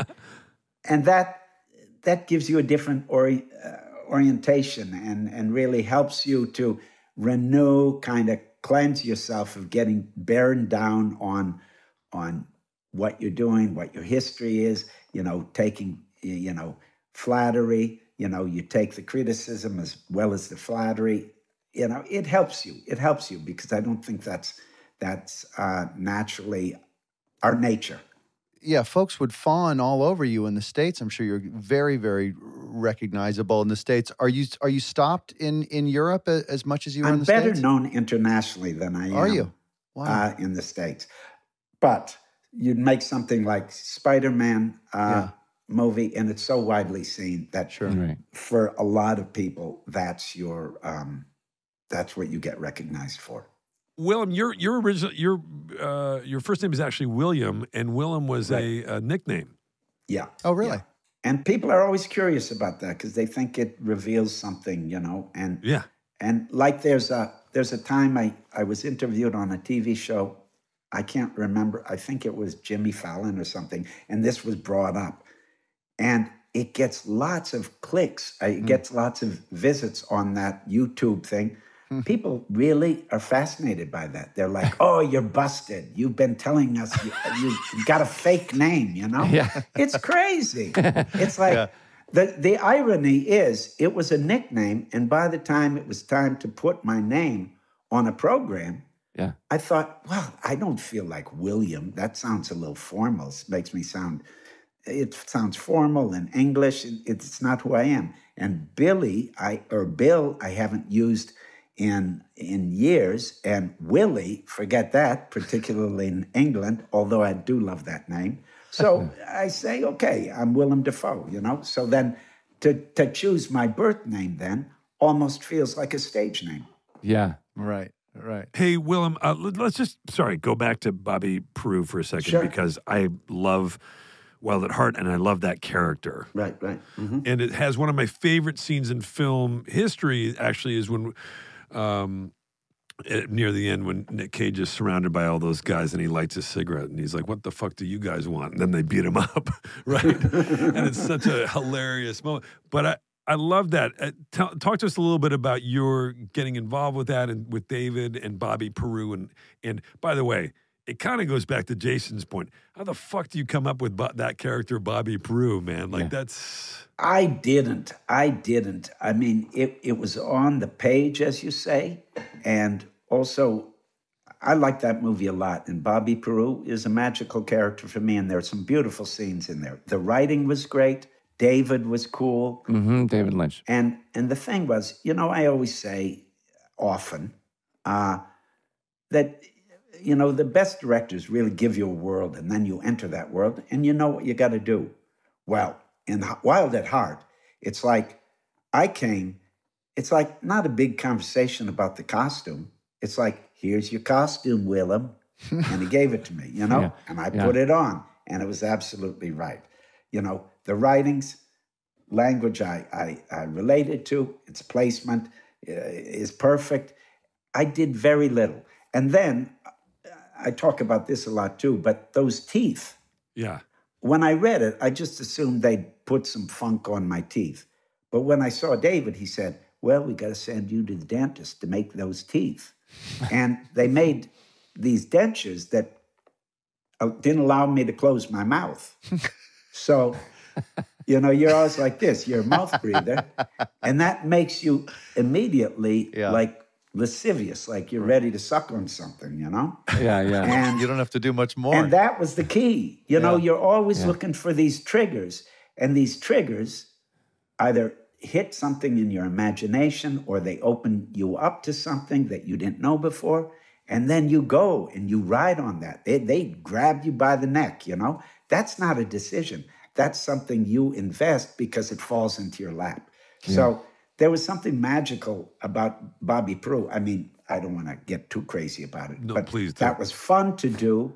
S5: and that that gives you a different ori- uh, orientation and and really helps you to renew kind of cleanse yourself of getting bearing down on on what you're doing what your history is you know taking you know flattery you know you take the criticism as well as the flattery you know it helps you it helps you because i don't think that's that's uh, naturally our nature
S2: yeah, folks would fawn all over you in the states. I'm sure you're very, very recognizable in the states. Are you are you stopped in in Europe as much as you are
S5: I'm
S2: the
S5: better
S2: states?
S5: known internationally than I am.
S2: Are you? Wow.
S5: Uh, in the States. But you'd make something like Spider Man uh,
S2: Yeah.
S5: movie, and it's so widely seen that
S2: Sure.
S3: Right.
S5: for a lot of people, that's your. Um, that's what you get recognized for.
S1: Willem, your your original your uh, your first name is actually William, and Willem was a, a nickname.
S5: Yeah.
S2: oh, really?
S5: Yeah. And people are always curious about that because they think it reveals something, you know. And
S1: Yeah.
S5: And like there's a there's a time I, I was interviewed on a TV show. I can't remember. I think it was Jimmy Fallon or something. And this was brought up. And it gets lots of clicks. It mm. gets lots of visits on that YouTube thing. People really are fascinated by that. They're like, "Oh, you're busted. You've been telling us you, you got a fake name, you know?
S3: Yeah.
S5: It's crazy. It's like the the irony is it was a nickname, and by the time it was time to put my name on a program,
S3: Yeah.
S5: I thought, well, I don't feel like William. That sounds a little formal. It makes me sound it sounds formal in English. It's not who I am. And Billy, I or Bill, I haven't used in in years. And Willie, forget that, particularly in England, although I do love that name. So I say, okay, I'm Willem Dafoe, you know. So then to to choose my birth name then almost feels like a stage name.
S3: Yeah.
S2: Right. Right.
S1: Hey, Willem, uh, let- let's just, sorry, go back to Bobby Peru for a second
S5: Sure.
S1: because I love Wild at Heart and I love that character.
S5: Right, right. Mhm.
S1: And it has one of my favorite scenes in film history, actually, is when. Um, eh, near the end, when Nick Cage is surrounded by all those guys and he lights a cigarette and he's like, What the fuck do you guys want? And then they beat him up, right? and it's such a hilarious moment. But I, I love that. Uh, tell talk to us a little bit about your getting involved with that and with David and Bobby Peru. And, and by the way, it kind of goes back to Jason's point. How the fuck do you come up with Bo- that character, Bobby Peru, man? Like,
S3: Yeah.
S1: that's.
S5: I didn't. I didn't. I mean, it, it was on the page, as you say. And also, I like that movie a lot. And Bobby Peru is a magical character for me. And there are some beautiful scenes in there. The writing was great. David was cool.
S3: hmm David Lynch.
S5: And and the thing was, you know, I always say often uh, that you know the best directors really give you a world, and then you enter that world, and you know what you got to do. Well, in Wild at Heart, it's like I came. It's like not a big conversation about the costume. It's like here's your costume, Willem, and he gave it to me, you know,
S3: Yeah,
S5: and I
S3: yeah.
S5: put it on, and it was absolutely right. You know, the writings, language I, I, I related to, its placement uh, is perfect. I did very little. And then I talk about this a lot too, but those teeth,
S1: Yeah.
S5: when I read it, I just assumed they'd put some funk on my teeth. But when I saw David, he said, Well, we got to send you to the dentist to make those teeth. and they made these dentures that uh, didn't allow me to close my mouth. so, you know, you're always like this, you're a mouth breather. And that makes you immediately
S2: Yeah.
S5: like lascivious, like you're ready to suck on something, you know?
S3: Yeah, yeah.
S5: And
S2: You don't have to do much more.
S5: and that was the key. You know, you're always
S3: Yeah.
S5: looking for these triggers, and these triggers either hit something in your imagination or they open you up to something that you didn't know before. And then you go and you ride on that. They, they grab you by the neck, you know? That's not a decision. That's something you invest because it falls into your lap. So there was something magical about Bobby Peru. I mean, I don't want to get too crazy about it.
S1: No,
S5: but
S1: please
S5: That
S1: don't.
S5: was fun to do.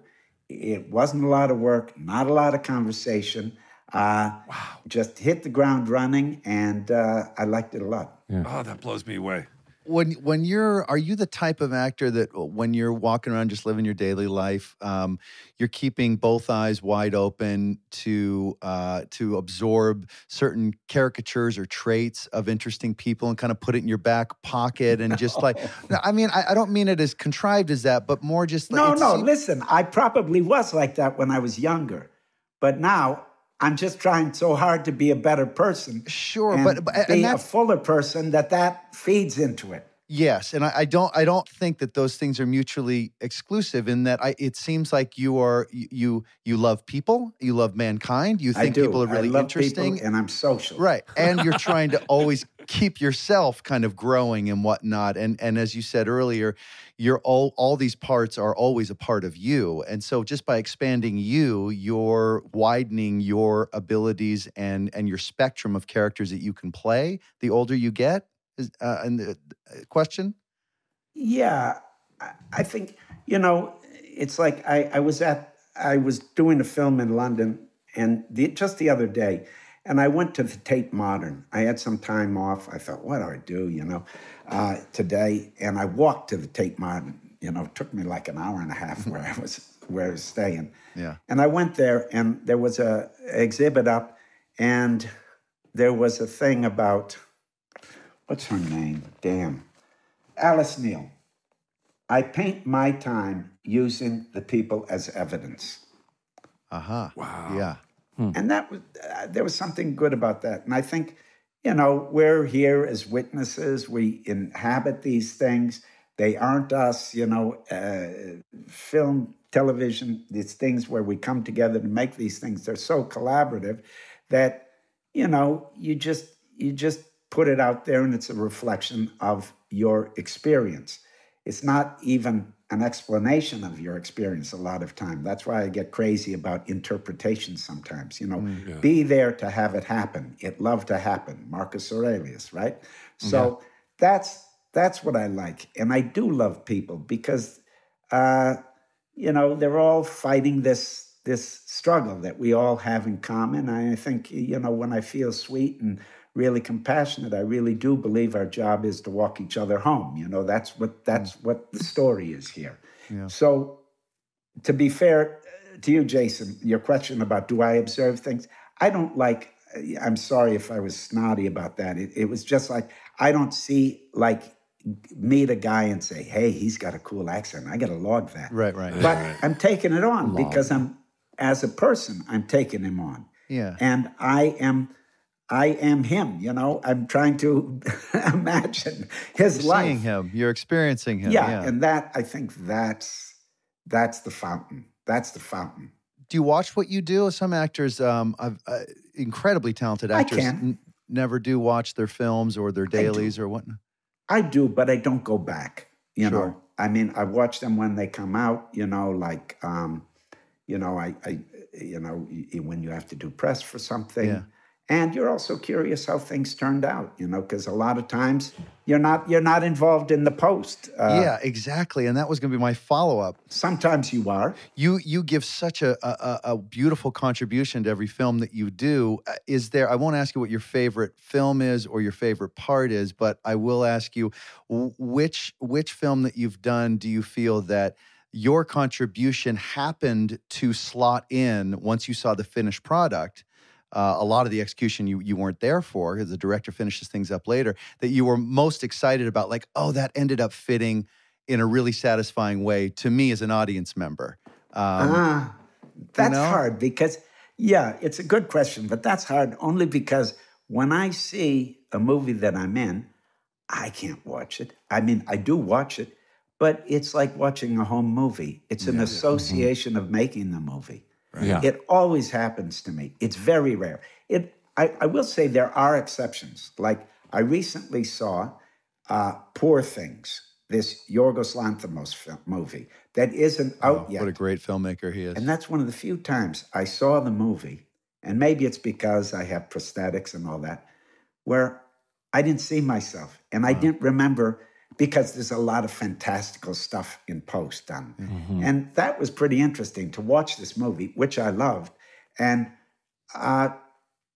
S5: It wasn't a lot of work, not a lot of conversation. Uh, wow. Just hit the ground running, and uh, I liked it a lot.
S1: Oh, that blows me away.
S2: When when you're are you the type of actor that when you're walking around just living your daily life um, you're keeping both eyes wide open to uh, to absorb certain caricatures or traits of interesting people and kind of put it in your back pocket and just like No, i mean I, I don't mean it as contrived as that but more just like
S5: No, no, listen, I probably was like that when I was younger, but now I'm just trying so hard to be a better person.
S2: Sure, but- but- and
S5: be a fuller person that that feeds into it.
S2: Yes, and I, I don't I don't think that those things are mutually exclusive. In that I, it seems like you are you you love people, you love mankind, you think people are really interesting,
S5: and I'm social.
S2: right? And you're trying to always keep yourself kind of growing and whatnot. And and as you said earlier, you're all all these parts are always a part of you. And so just by expanding you, you're widening your abilities and and your spectrum of characters that you can play. The older you get, is uh, and the uh, question.
S5: Yeah, I- I think you know. It's like I, I was at I was doing a film in London, and the, just the other day, and I went to the Tate Modern. I had some time off. I thought, what do I do, you know, uh, today? And I walked to the Tate Modern. You know, it took me like an hour and a half where I was where I was staying.
S2: Yeah.
S5: And I went there, and there was a exhibit up, and there was a thing about what's her name? Damn, Alice Neel. I paint my time using the people as evidence,
S2: Aha.
S1: Wow.
S2: Yeah.
S5: and that was uh, there was something good about that. And I think, you know, we're here as witnesses. We inhabit these things. They aren't us. You know, uh, film, television, these things where we come together to make these things. They're so collaborative that you know you just you just put it out there, and it's a reflection of your experience. It's not even an explanation of your experience a lot of time. That's why I get crazy about interpretation sometimes. You know, be there to have it happen. It loved to happen. Marcus Aurelius, right? So that's that's what I like, and I do love people because uh, you know they're all fighting this this struggle that we all have in common. I think you know when I feel sweet and really compassionate, I really do believe our job is to walk each other home. You know that's what that's what the story is here. So to be fair uh, to you, Jason, your question about do I observe things? I don't like. I'm sorry if I was snotty about that. It, it was just like I don't see like meet a guy and say, "Hey, he's got a cool accent. I got to log that."
S2: Right. Right.
S5: But I'm taking it on because I'm as a person, I'm taking him on,
S2: Yeah.
S5: and I am. I am him, you know. I'm trying to imagine his life.
S2: Seeing him, you're experiencing him.
S5: yeah,
S2: Yeah.
S5: and that I think that's that's the fountain. That's the fountain.
S2: do you watch what you do? Some actors, um, uh, incredibly talented
S5: I
S2: actors, n- never do watch their films or their dailies or whatnot.
S5: I do, but I don't go back. You
S2: Sure.
S5: know, I mean, I watch them when they come out. You know, like, um, you know, I, I, you know, when you have to do press for something,
S2: Yeah.
S5: And you're also curious how things turned out. You know, because a lot of times you're not you're not involved in the post. Uh,
S2: yeah, exactly. And that was going to be my follow up.
S5: Sometimes you are.
S2: You you give such a, a a- a beautiful contribution to every film that you do. Uh, Is there? I won't ask you what your favorite film is or your favorite part is, but I will ask you which which film that you've done do you feel that your contribution happened to slot in once you saw the finished product. Uh, a lot of the execution you you weren't there for because the director finishes things up later. That you were most excited about, like, oh, that ended up fitting in a really satisfying way to me as an audience member. Um,
S5: Ah, that's
S2: know?
S5: hard because, yeah, it's a good question, but that's hard only because when I see a movie that I'm in, I can't watch it. I mean, I do watch it, but it's like watching a home movie. It's an association of making the movie.
S3: Yeah.
S5: It always happens to me. It's very rare. It. I, I will say there are exceptions. Like I recently saw uh, Poor Things, this Yorgos Lanthimos film, movie that isn't out yet.
S2: Oh, What a great filmmaker he is.
S5: And that's one of the few times I saw the movie, and maybe it's because I have prosthetics and all that, where I didn't see myself. And I didn't remember because there's a lot of fantastical stuff in post done. And that was pretty interesting to watch this movie, which I loved, and uh,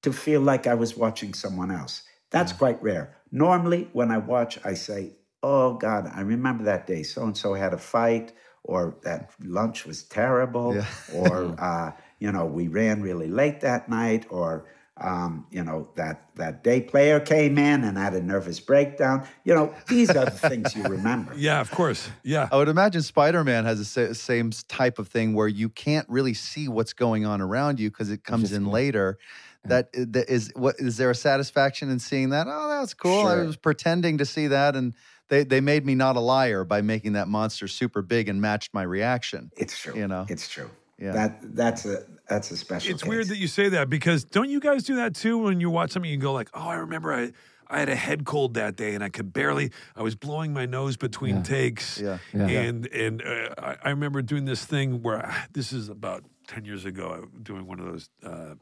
S5: to feel like I was watching someone else. That's quite rare. Normally, when I watch, I say, Oh God, I remember that day. So and so had a fight, or that lunch was terrible, or uh, you know, we ran really late that night, or um, you know, that that day player came in and had a nervous breakdown. You know, these are the things you remember.
S1: Yeah, of course. Yeah.
S2: I would imagine Spider Man has the same type of thing where you can't really see what's going on around you because it comes in later. That, that is what is there a satisfaction in seeing that? Oh, that's cool. I was pretending to see that, and they they made me not a liar by making that monster super big and matched my reaction.
S5: It's true.
S2: You know?
S5: it's true.
S2: Yeah.
S5: That that's a that's a special.
S1: It's weird that you say that because don't you guys do that too when you watch something you go like, "Oh, I remember I I had a head cold that day and I could barely I was blowing my nose between takes."
S2: Yeah.
S3: Yeah.
S1: And and uh, I, I remember doing this thing where I, this is about 10 years ago I was doing one of those uh,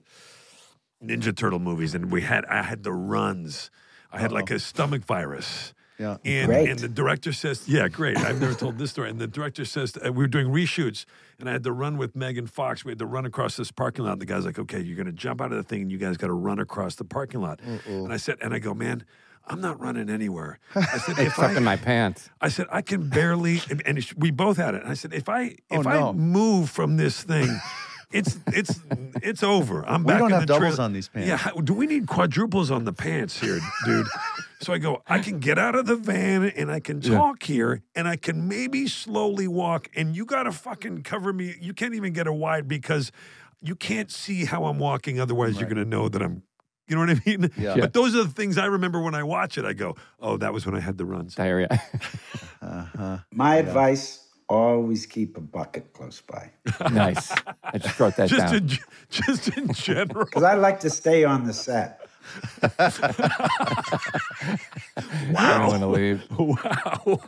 S1: Ninja Turtle movies and we had I had the runs. I had like a stomach virus.
S2: Yeah.
S1: And,
S5: Great.
S1: and the director says, "Yeah, great. I've never told this story." And the director says, uh, "We were doing reshoots, and I had to run with Megan Fox. We had to run across this parking lot. And the guy's like, "Okay, you're going to jump out of the thing, and you guys got to run across the parking lot." And I said, and I go, "Man, I'm not running anywhere." I said, "If
S3: Stuck in my pants.
S1: I said, I can barely." And we both had it. And I said, "If I if
S2: Oh,
S1: I move from this thing." It's it's it's over. I'm
S2: We
S1: back
S2: don't
S1: in
S2: have
S1: the
S2: doubles
S1: trailer.
S2: on these pants.
S1: Yeah, do we need quadruples on the pants here, dude? so I go, I can get out of the van and I can talk here and I can maybe slowly walk and you got to fucking cover me. You can't even get a wide because you can't see how I'm walking. Otherwise, you're going to know that I'm, you know what I mean?
S2: Yeah.
S1: But those are the things I remember when I watch it. I go, oh, that was when I had the runs.
S3: Diarrhea.
S2: Uh-huh.
S5: My advice: always keep a bucket close by,
S3: nice. I just wrote that
S1: Just
S3: down.
S1: in, just in general.
S5: because I like to stay on the set. wow.
S3: I don't want to leave.
S1: Wow.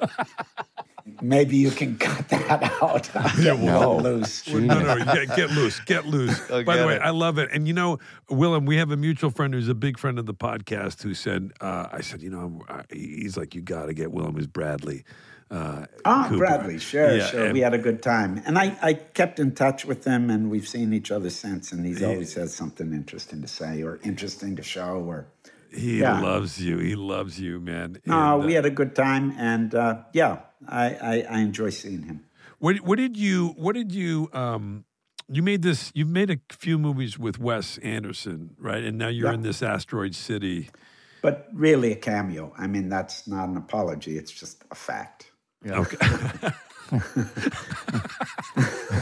S5: Maybe you can cut that out. Get
S3: No.
S5: loose.
S1: No, no, get, get loose, get loose.
S2: Oh,
S1: By the way,
S2: it.
S1: I love it. And you know, Willem, we have a mutual friend who's a big friend of the podcast who said, uh, I said, you know, I, he's like, you got to get Willem is Bradley. Uh,
S5: Ah,
S1: Cooper.
S5: Bradley, sure,
S1: Yeah,
S5: sure. we had a good time. And I, I kept in touch with him, and we've seen each other since. And he's always has something interesting to say or interesting to show. Or
S1: He
S5: Yeah.
S1: loves you. He loves you, man.
S5: no,
S1: And,
S5: we
S1: uh,
S5: had a good time, and uh, yeah, I, I, I enjoy seeing him.
S1: what, what did you? What did you? Um, you made this. You've made a few movies with Wes Anderson, right? And now you're
S5: Yeah.
S1: in this asteroid city.
S5: But really, a cameo. I mean, that's not an apology. It's just a fact.
S1: Okay.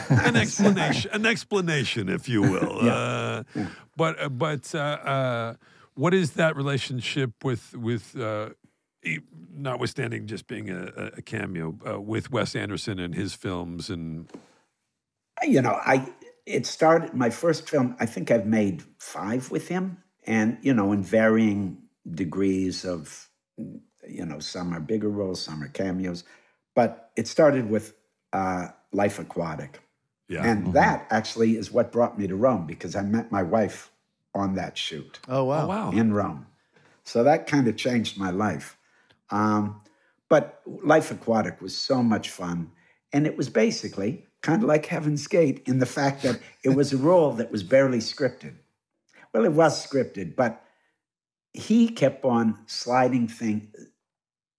S1: an explanation, an explanation, if you will. Uh, But uh, but uh, uh, what is that relationship with with uh, e- notwithstanding just being a, a- a cameo uh, with Wes Anderson and his films and
S5: you know, I it started my first film. I think I've made five with him, and you know, in varying degrees of, you know, some are bigger roles, some are cameos, but it started with uh, Life Aquatic,
S1: yeah.
S5: and that actually is what brought me to Rome because I met my wife on that shoot
S2: Oh wow.
S1: oh wow.
S5: in Rome. So that kind of changed my life. Um, but Life Aquatic was so much fun. And it was basically kind of like Heaven's Gate in the fact that it was a role that was barely scripted. Well, it was scripted, but he kept on sliding thing,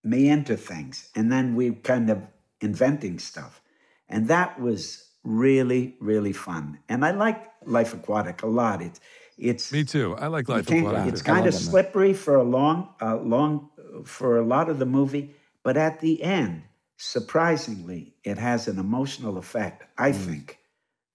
S5: me into things. And then we kind of inventing stuff. And that was really, really fun. And I like Life Aquatic a lot. It's, it's
S1: Me too. I like Life Aquatic.
S5: it's kind of
S3: that
S5: slippery for a long, uh, long, for a lot of the movie, but at the end, surprisingly, it has an emotional effect. I
S1: Mm.
S5: think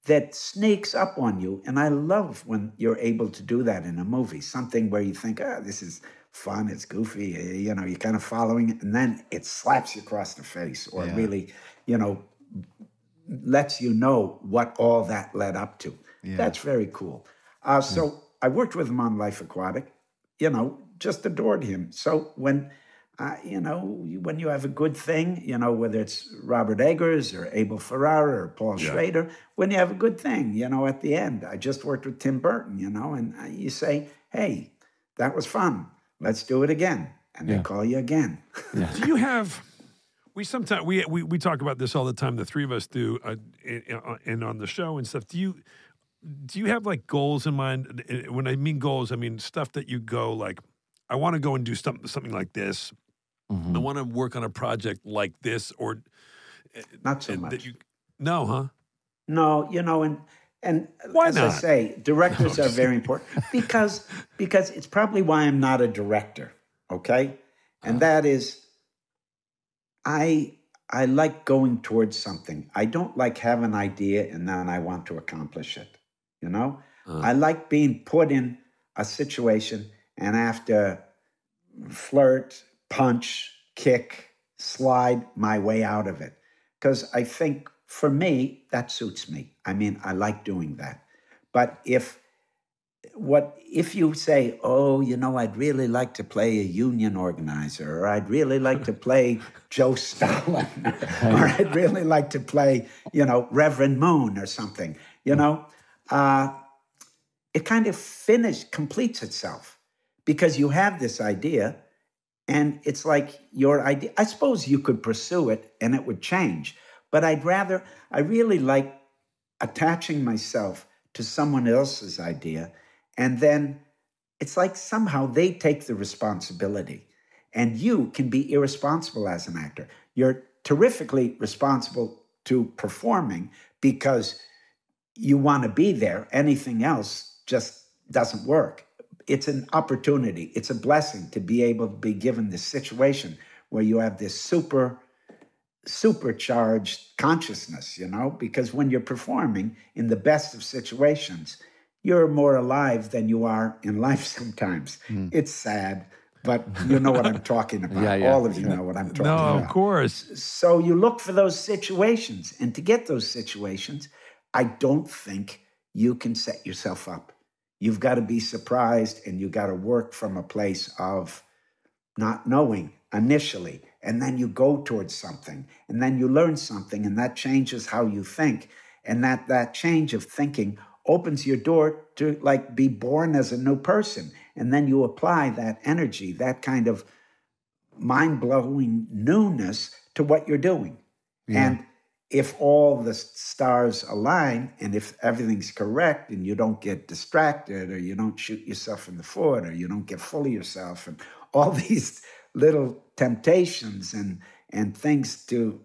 S5: that sneaks up on you, and I love when you're able to do that in a movie. Something where you think, ah, this is fun, it's goofy, you know, you're kind of following it, and then it slaps you across the face, or
S2: Yeah.
S5: really, you know, lets you know what all that led up to. That's very cool. Uh, so I worked with him on Life Aquatic, you know, just adored him. So when, uh, you know, when you have a good thing, you know, whether it's Robert Eggers or Abel Ferrara or Paul Schrader, when you have a good thing, you know, at the end, I just worked with Tim Burton, you know, and uh, you say, hey, that was fun. Let's do it again. And they call you again.
S1: Do you have? We sometimes we, we we talk about this all the time. The three of us do, uh, in- uh, and on the show and stuff. Do you do you have like goals in mind? Uh, When I mean goals, I mean stuff that you go like, I want to go and do something something like this.
S3: Mm-hmm.
S1: I want to work on a project like this, or
S5: Not so
S1: uh,
S5: much.
S1: that you. No, huh?
S5: No, you know, and and
S1: Why
S5: as I say, directors are very important because because it's probably why I'm not a director. Okay, and that is, I I like going towards something. I don't like have an idea and then I want to accomplish it. You know, I like being put in a situation and have to flirt, punch, kick, slide my way out of it. Because I think for me, that suits me. I mean, I like doing that. But if what if you say, oh, you know, I'd really like to play a union organizer, or I'd really like to play Joe Stalin, or I'd really like to play, you know, Reverend Moon or something, you know, uh, it kind of finish completes itself because you have this idea and it's like your idea i suppose you could pursue it and it would change but i'd rather i really like attaching myself to someone else's idea and then it's like somehow they take the responsibility. And you can be irresponsible as an actor. You're terrifically responsible to performing because you want to be there. Anything else just doesn't work. It's an opportunity. It's a blessing to be able to be given this situation where you have this super supercharged consciousness you know because when you're performing in the best of situations you're more alive than you are in life sometimes hmm. it's sad but you know what i'm talking about
S3: Yeah, yeah.
S5: all of you know what i'm talking
S1: No,
S5: about
S1: of course.
S5: so you look for those situations. And to get those situations, I don't think you can set yourself up. You've got to be surprised and you got to work from a place of not knowing initially. And then you go towards something and then you learn something and that changes how you think. And that, that change of thinking opens your door to like be born as a new person. And then you apply that energy, that kind of mind blowing newness to what you're doing. And if all the stars align and if everything's correct and you don't get distracted or you don't shoot yourself in the foot or you don't get full of yourself and all these little temptations and and things to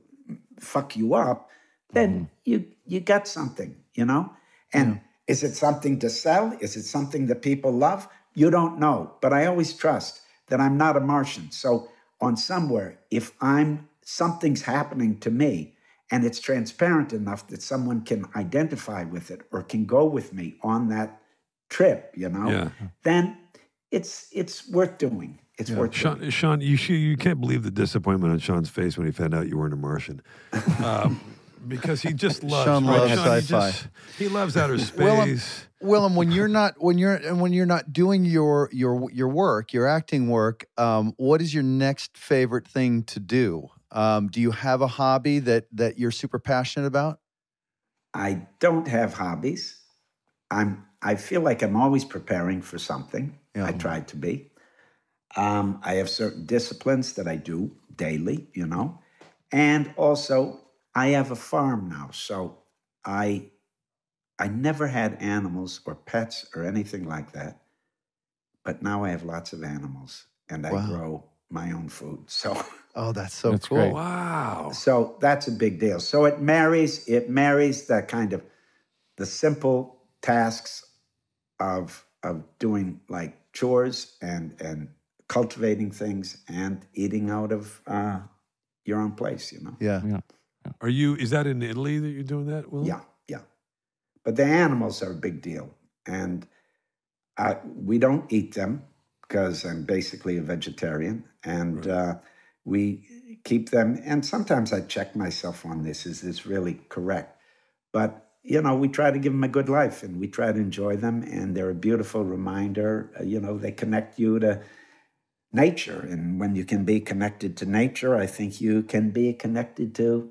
S5: fuck you up then mm-hmm. you you got something you know? And is it something to sell? Is it something that people love? You don't know but i always trust that i'm not a martian. So on somewhere if i'm something's happening to me and it's transparent enough that someone can identify with it or can go with me on that trip you know
S1: Yeah.
S5: then it's it's worth doing it's worth doing.
S1: Sean, Sean, you you can't believe the disappointment on Sean's face when he found out you weren't a Martian, um, because he just loves.
S2: Sean
S1: right?
S2: loves
S1: Sean, he
S2: sci-fi.
S1: just- He loves outer
S2: Willem,
S1: space.
S2: Willem, when you're not when you're and when you're not doing your your your work, your acting work, um, what is your next favorite thing to do? Um, do you have a hobby that that you're super passionate about?
S5: I don't have hobbies. I'm. I feel like I'm always preparing for something.
S2: Yeah.
S5: I try to be. Um, I have certain disciplines that I do daily, you know, and also I have a farm now, so I I never had animals or pets or anything like that, but now I have lots of animals and I
S2: Wow.
S5: grow my own food. So.
S2: Oh, that's so
S3: That's
S2: cool.
S3: great.
S1: Wow.
S5: So that's a big deal. So it marries it marries that kind of the simple tasks of of doing like chores and and cultivating things and eating out of uh, your own place. You know.
S2: Yeah.
S3: Yeah.
S1: Are you? Is that in Italy that you're doing that? Will?
S5: Yeah, yeah. But the animals are a big deal, and I, we don't eat them because I'm basically a vegetarian, and uh, we keep them. And sometimes I check myself on this: is this really correct? But you know, we try to give them a good life, and we try to enjoy them, and they're a beautiful reminder. Uh, you know, they connect you to nature, and when you can be connected to nature, I think you can be connected to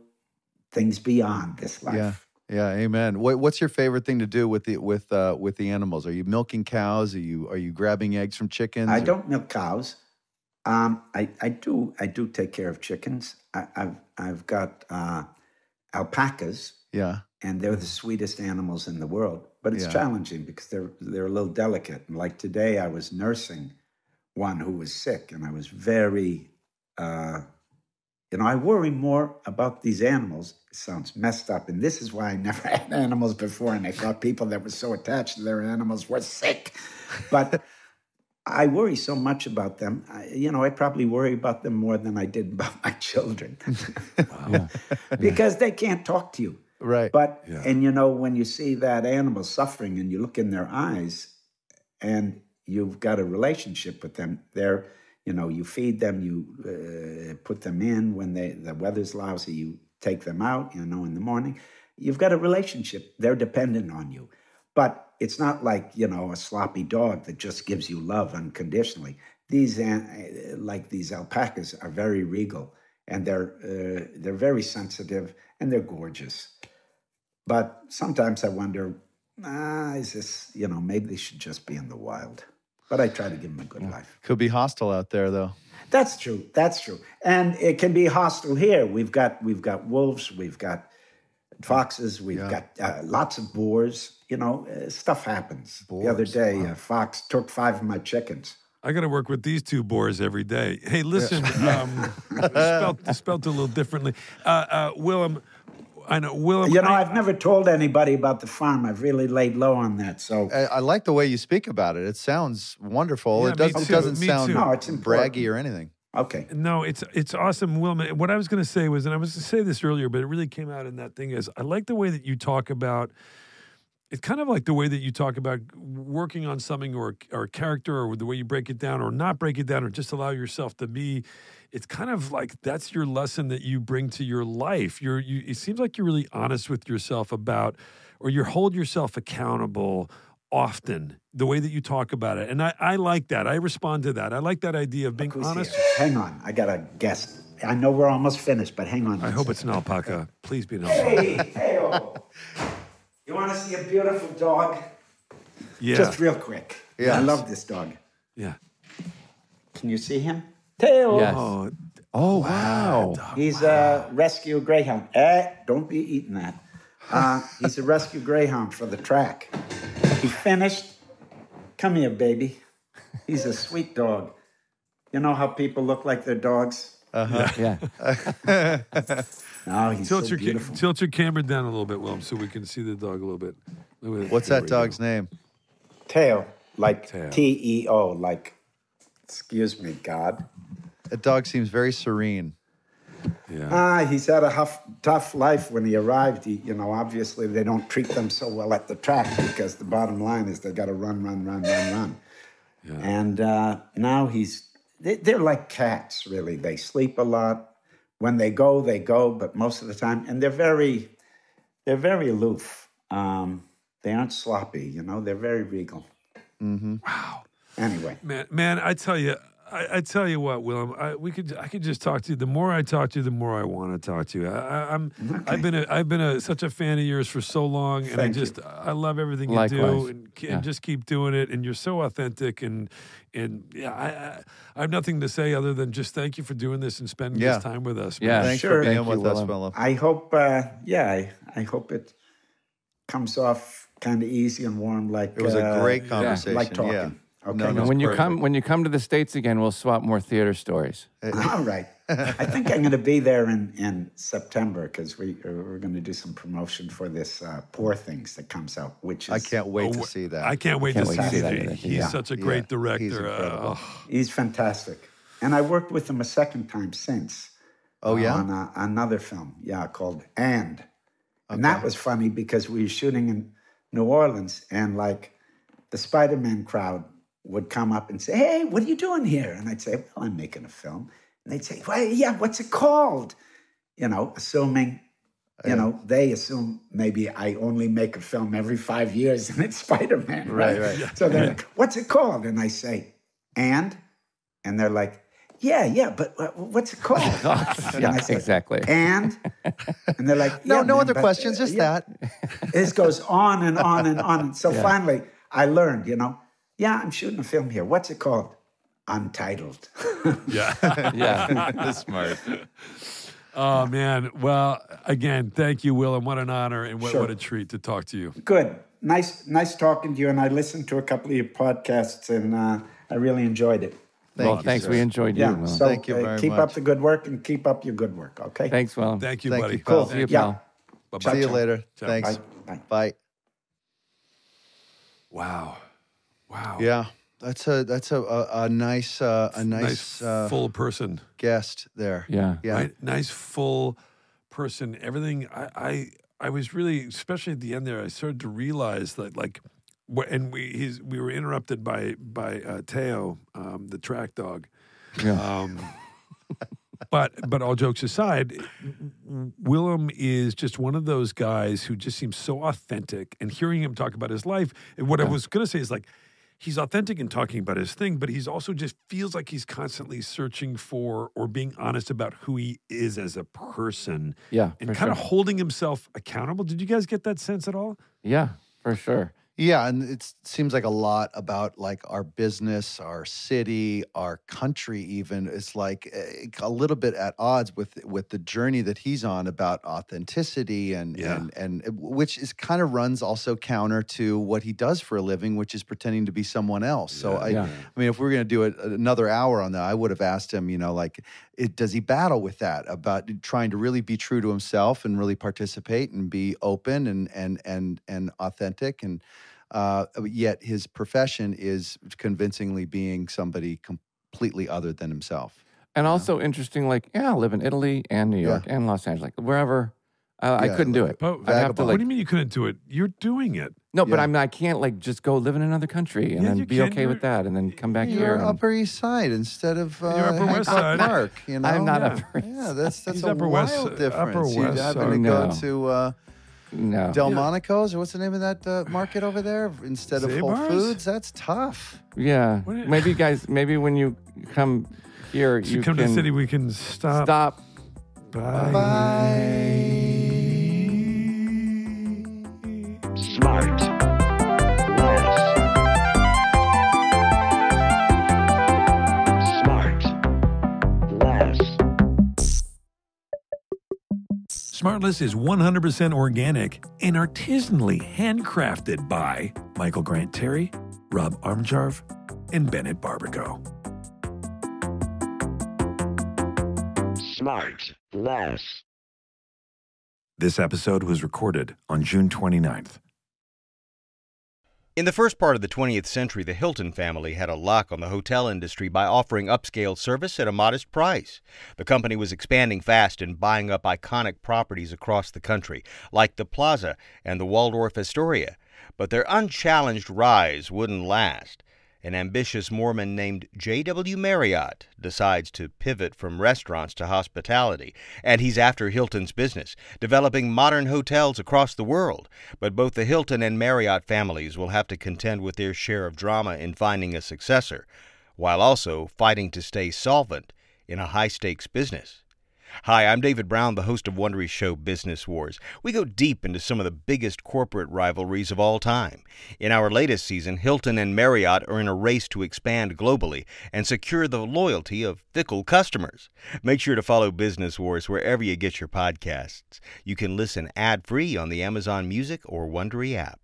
S5: things beyond this life.
S2: Yeah. Yeah, amen. What, what's your favorite thing to do with the with uh, with the animals? Are you milking cows? Are you are you grabbing eggs from chickens?
S5: I
S2: or-
S5: don't milk cows. Um, I, I do I do take care of chickens. I, I've I've got uh, alpacas,
S2: Yeah,
S5: and they're the sweetest animals in the world. But it's
S2: Yeah.
S5: challenging because they're they're a little delicate. And like today, I was nursing one who was sick, and I was very, uh, you know, I worry more about these animals. It sounds messed up, and this is why I never had animals before. And I thought people that were so attached to their animals were sick, but. I worry so much about them. I, you know, I probably worry about them more than I did about my children because they can't talk to you.
S2: right.
S5: But
S1: Yeah.
S5: and you know when you see that animal suffering and you look in their eyes, and you've got a relationship with them, they're you know you feed them, you uh, put them in when they the weather's lousy, you take them out. You know in the morning, you've got a relationship. They're dependent on you, but it's not like you know a sloppy dog that just gives you love unconditionally. These uh, like these alpacas are very regal and they're uh, they're very sensitive and they're gorgeous. But sometimes I wonder, ah, is this, you know, maybe they should just be in the wild. But I try to give them a good life.
S2: Could be hostile out there though.
S5: That's true. That's true. And it can be hostile here. We've got we've got wolves, we've got foxes, we've
S2: Yeah.
S5: got uh, lots of boars. You know, uh, stuff happens. The other
S2: Boars,
S5: day, a fox took five of my chickens.
S1: I got to work with these two boars every day. Hey, listen, um, spelled, spelled a little differently. Uh, uh, Willem, I know Willem.
S5: You know,
S1: I,
S5: I've never told anybody about the farm. I've really laid low on that. So
S2: I, I like the way you speak about it. It sounds wonderful.
S1: Yeah,
S2: it doesn't
S1: me
S2: it
S1: too,
S2: doesn't
S1: me
S2: sound
S1: too.
S5: No, it's important.
S2: braggy or anything.
S5: okay.
S1: No, it's it's awesome, Willem. What I was going to say was, and I was going to say this earlier, but it really came out in that thing is, I like the way that you talk about. It's kind of like the way that you talk about working on something or or a character, or the way you break it down, or not break it down, or just allow yourself to be. It's kind of like that's your lesson that you bring to your life. You're you. It seems like you're really honest with yourself about, or you hold yourself accountable often. The way that you talk about it, and I, I like that. I respond to that. I like that idea of being honest.
S5: here? Hang on, I got a guest. I know we're almost finished, but hang on.
S1: I hope
S5: second.
S1: it's an alpaca. Please be an alpaca.
S5: Hey, hey, oh. You want to see a beautiful dog?
S1: Yeah.
S5: Just real quick.
S2: Yes.
S5: I love this dog.
S1: yeah.
S5: Can you see him? Tail.
S3: Yes.
S1: Oh,
S3: Oh wow.
S5: He's a rescue greyhound. Eh, don't be eating that. Uh, he's a rescue greyhound for the track. He finished. Come here, baby. He's a sweet dog. You know how people look like their dogs?
S3: Yeah.
S5: No, he's
S1: tilt
S5: so
S1: your ca-
S5: beautiful.
S1: tilt your camera down a little bit, Willem, so we can see the dog a little bit.
S2: What's that dog's
S1: go.
S2: name?
S5: Tail, like T E O, like, excuse me, God.
S2: That dog seems very serene.
S1: Yeah.
S5: Ah, he's had a tough, tough life when he arrived. He, you know, obviously they don't treat them so well at the track because the bottom line is they got to run, run, run, run, run. Yeah. And uh, now he's, they, they're like cats, really. They sleep a lot. When they go, they go, but most of the time, and they're very, they're very aloof. Um, they aren't sloppy, you know. They're very regal. Mm-hmm.
S1: wow.
S5: Anyway,
S1: Man, man, I tell you, I, I tell you what, Willem, I, we could, I could just talk to you. The more I talk to you, the more I want to talk to you. I, I, I'm, I've been, a, I've been a, such a fan of yours for so long, and I
S5: Thank you.
S1: just, I love everything you do,
S3: Likewise.
S1: and,
S3: Yeah.
S1: just keep doing it. And you're so authentic, and, and yeah, I, I, I have nothing to say other than just thank you for doing this and spending
S2: Yeah.
S1: this time with us.
S3: Yeah.
S2: Thanks
S5: Sure.
S2: for being
S3: Thank
S2: with
S3: you,
S2: us,
S3: Willem.
S2: Willem.
S5: I hope, uh, yeah, I, I hope it comes off kind of easy and warm like
S2: It was a
S5: uh,
S2: great conversation.
S5: like talking.
S2: Yeah.
S5: Okay.
S2: No, no,
S3: when you
S2: perfect.
S3: come when you come to the states again, we'll swap more theater stories.
S5: All right. I think I'm going to be there in, in September because we, we're going to do some promotion for this uh, Poor Things that comes out, which is.
S2: I can't wait
S1: Oh,
S2: to see that.
S1: I can't wait
S3: Can't
S1: to
S3: wait
S1: see
S3: to see
S1: that.
S3: that.
S1: He's
S3: Yeah.
S1: such a
S2: Yeah,
S1: great
S2: he's
S1: director.
S2: incredible.
S1: Uh, oh.
S5: He's fantastic. And I worked with him a second time since.
S2: Oh, yeah?
S5: On a, another film, yeah, called And. And that was funny because we were shooting in New Orleans and like the Spider Man crowd would come up and say, Hey, what are you doing here? And I'd say, Well, I'm making a film. And they'd say, Well, yeah, what's it called? You know, assuming, you know, they assume maybe I only make a film every five years and it's Spider Man.
S2: Right,
S5: Right,
S2: right.
S5: So they're like, What's it called? And I say, And? And they're like, Yeah, yeah, but uh, what's it called?
S3: Yeah,
S5: say,
S3: exactly.
S5: And? And they're like,
S2: no,
S5: "Yeah,
S2: no
S5: man,
S2: other
S5: but,
S2: questions,
S5: uh,
S2: just
S5: yeah."
S2: that.
S5: This goes on and on and on. So finally, I learned, you know, yeah, I'm shooting a film here. What's it called? Untitled.
S1: Yeah.
S3: yeah.
S2: That's smart.
S1: oh man. Well, again, thank you, Will, and what an honor and what,
S5: Sure.
S1: what a treat to talk to you.
S5: Good. Nice, nice talking to you. And I listened to a couple of your podcasts, and uh, I really enjoyed it.
S2: Thank
S3: well,
S2: you,
S3: thanks.
S2: sir.
S3: We enjoyed you.
S5: Yeah.
S3: Will.
S5: So
S2: Thank you
S5: uh,
S2: very
S5: keep up the good work and keep up your good work. Okay.
S3: Thanks, Will.
S1: Thank you,
S2: Thank
S1: buddy.
S2: you, pal.
S3: See you,
S5: Yeah.
S3: pal.
S1: Bye-bye.
S2: See you later.
S1: Ciao.
S2: Thanks.
S5: Bye. Bye.
S2: Bye.
S1: Wow. Wow.
S2: Yeah, that's a that's a a, a nice uh, a nice,
S1: Nice,
S2: uh,
S1: full person.
S2: guest there.
S3: Yeah.
S2: Yeah.
S1: Right? Nice, full person. Everything. I, I, I was really, especially at the end there, I started to realize that, like, and we he's, we were interrupted by by uh, Teo, um, the track dog. Um, but but all jokes aside, Willem is just one of those guys who just seems so authentic. And hearing him talk about his life, and what I was going to say is like. He's authentic in talking about his thing, but he's also just feels like he's constantly searching for or being honest about who he is as a person
S3: Yeah.
S1: and kind of holding himself accountable. Did you guys get that sense at all?
S3: Yeah, for sure.
S2: Yeah, and it seems like a lot about like our business, our city, our country. Even it's like eh, a little bit at odds with with the journey that he's on about authenticity and
S1: Yeah.
S2: and and eh, which is kind of runs also counter to what he does for a living, which is pretending to be someone else. So I,
S3: Yeah.
S2: I mean, if we are going to do it another hour on that, I would have asked him, you know, like, it, does he battle with that about trying to really be true to himself and really participate and be open and and and and authentic and uh, yet his profession is convincingly being somebody completely other than himself.
S3: And also interesting, like, yeah, I live in Italy and New
S2: Yeah.
S3: York and Los Angeles, like wherever. Uh, I
S2: Yeah,
S3: couldn't do
S2: like
S3: it.
S1: But
S3: I'd have to
S2: vagabond.
S1: what
S3: like
S1: do you mean you couldn't do it? You're doing it.
S3: no, but
S2: Yeah.
S3: I mean I can't like just go live in another country and
S1: Yeah,
S3: then
S1: you
S3: be
S1: can.
S3: okay with
S1: You're-
S3: that and then come back here.
S2: You're
S3: and-
S2: Upper East Side instead of uh,
S1: You're Upper West
S2: Hancock
S1: Side.
S2: Park. You know,
S3: I'm not
S1: yeah.
S3: Upper East
S2: Yeah, that's that's
S1: He's
S2: a
S1: Upper
S2: wild
S1: West- Upper
S2: difference. You
S1: West
S2: having
S1: Side.
S2: to
S3: No.
S2: go to. Uh,
S3: no.
S2: Delmonico's, or what's the name of that uh, market over there? Instead of Whole
S1: Zabar's?
S2: Foods, that's tough.
S3: yeah.
S1: What do you-
S3: Maybe guys. Maybe when you come here,
S1: You,
S3: you
S1: come
S3: can
S1: to the city, we can stop.
S3: stop.
S4: Smart. Less. Smartless
S1: Smartless is 100% organic and artisanally handcrafted by Michael Grant Terry, Rob Armjarv, and Bennett Barbakow.
S4: Smart. Less.
S1: This episode was recorded on June 29th.
S6: In the first part of the 20th century, the Hilton family had a lock on the hotel industry by offering upscale service at a modest price. The company was expanding fast and buying up iconic properties across the country, like the Plaza and the Waldorf Astoria. But their unchallenged rise wouldn't last. An ambitious Mormon named J.W. Marriott decides to pivot from restaurants to hospitality, and he's after Hilton's business, developing modern hotels across the world. But both the Hilton and Marriott families will have to contend with their share of drama in finding a successor, while also fighting to stay solvent in a high stakes business. Hi, I'm David Brown, the host of Wondery's show Business Wars. We go deep into some of the biggest corporate rivalries of all time. In our latest season, Hilton and Marriott are in a race to expand globally and secure the loyalty of fickle customers. Make sure to follow Business Wars wherever you get your podcasts. You can listen ad-free on the Amazon Music or Wondery app.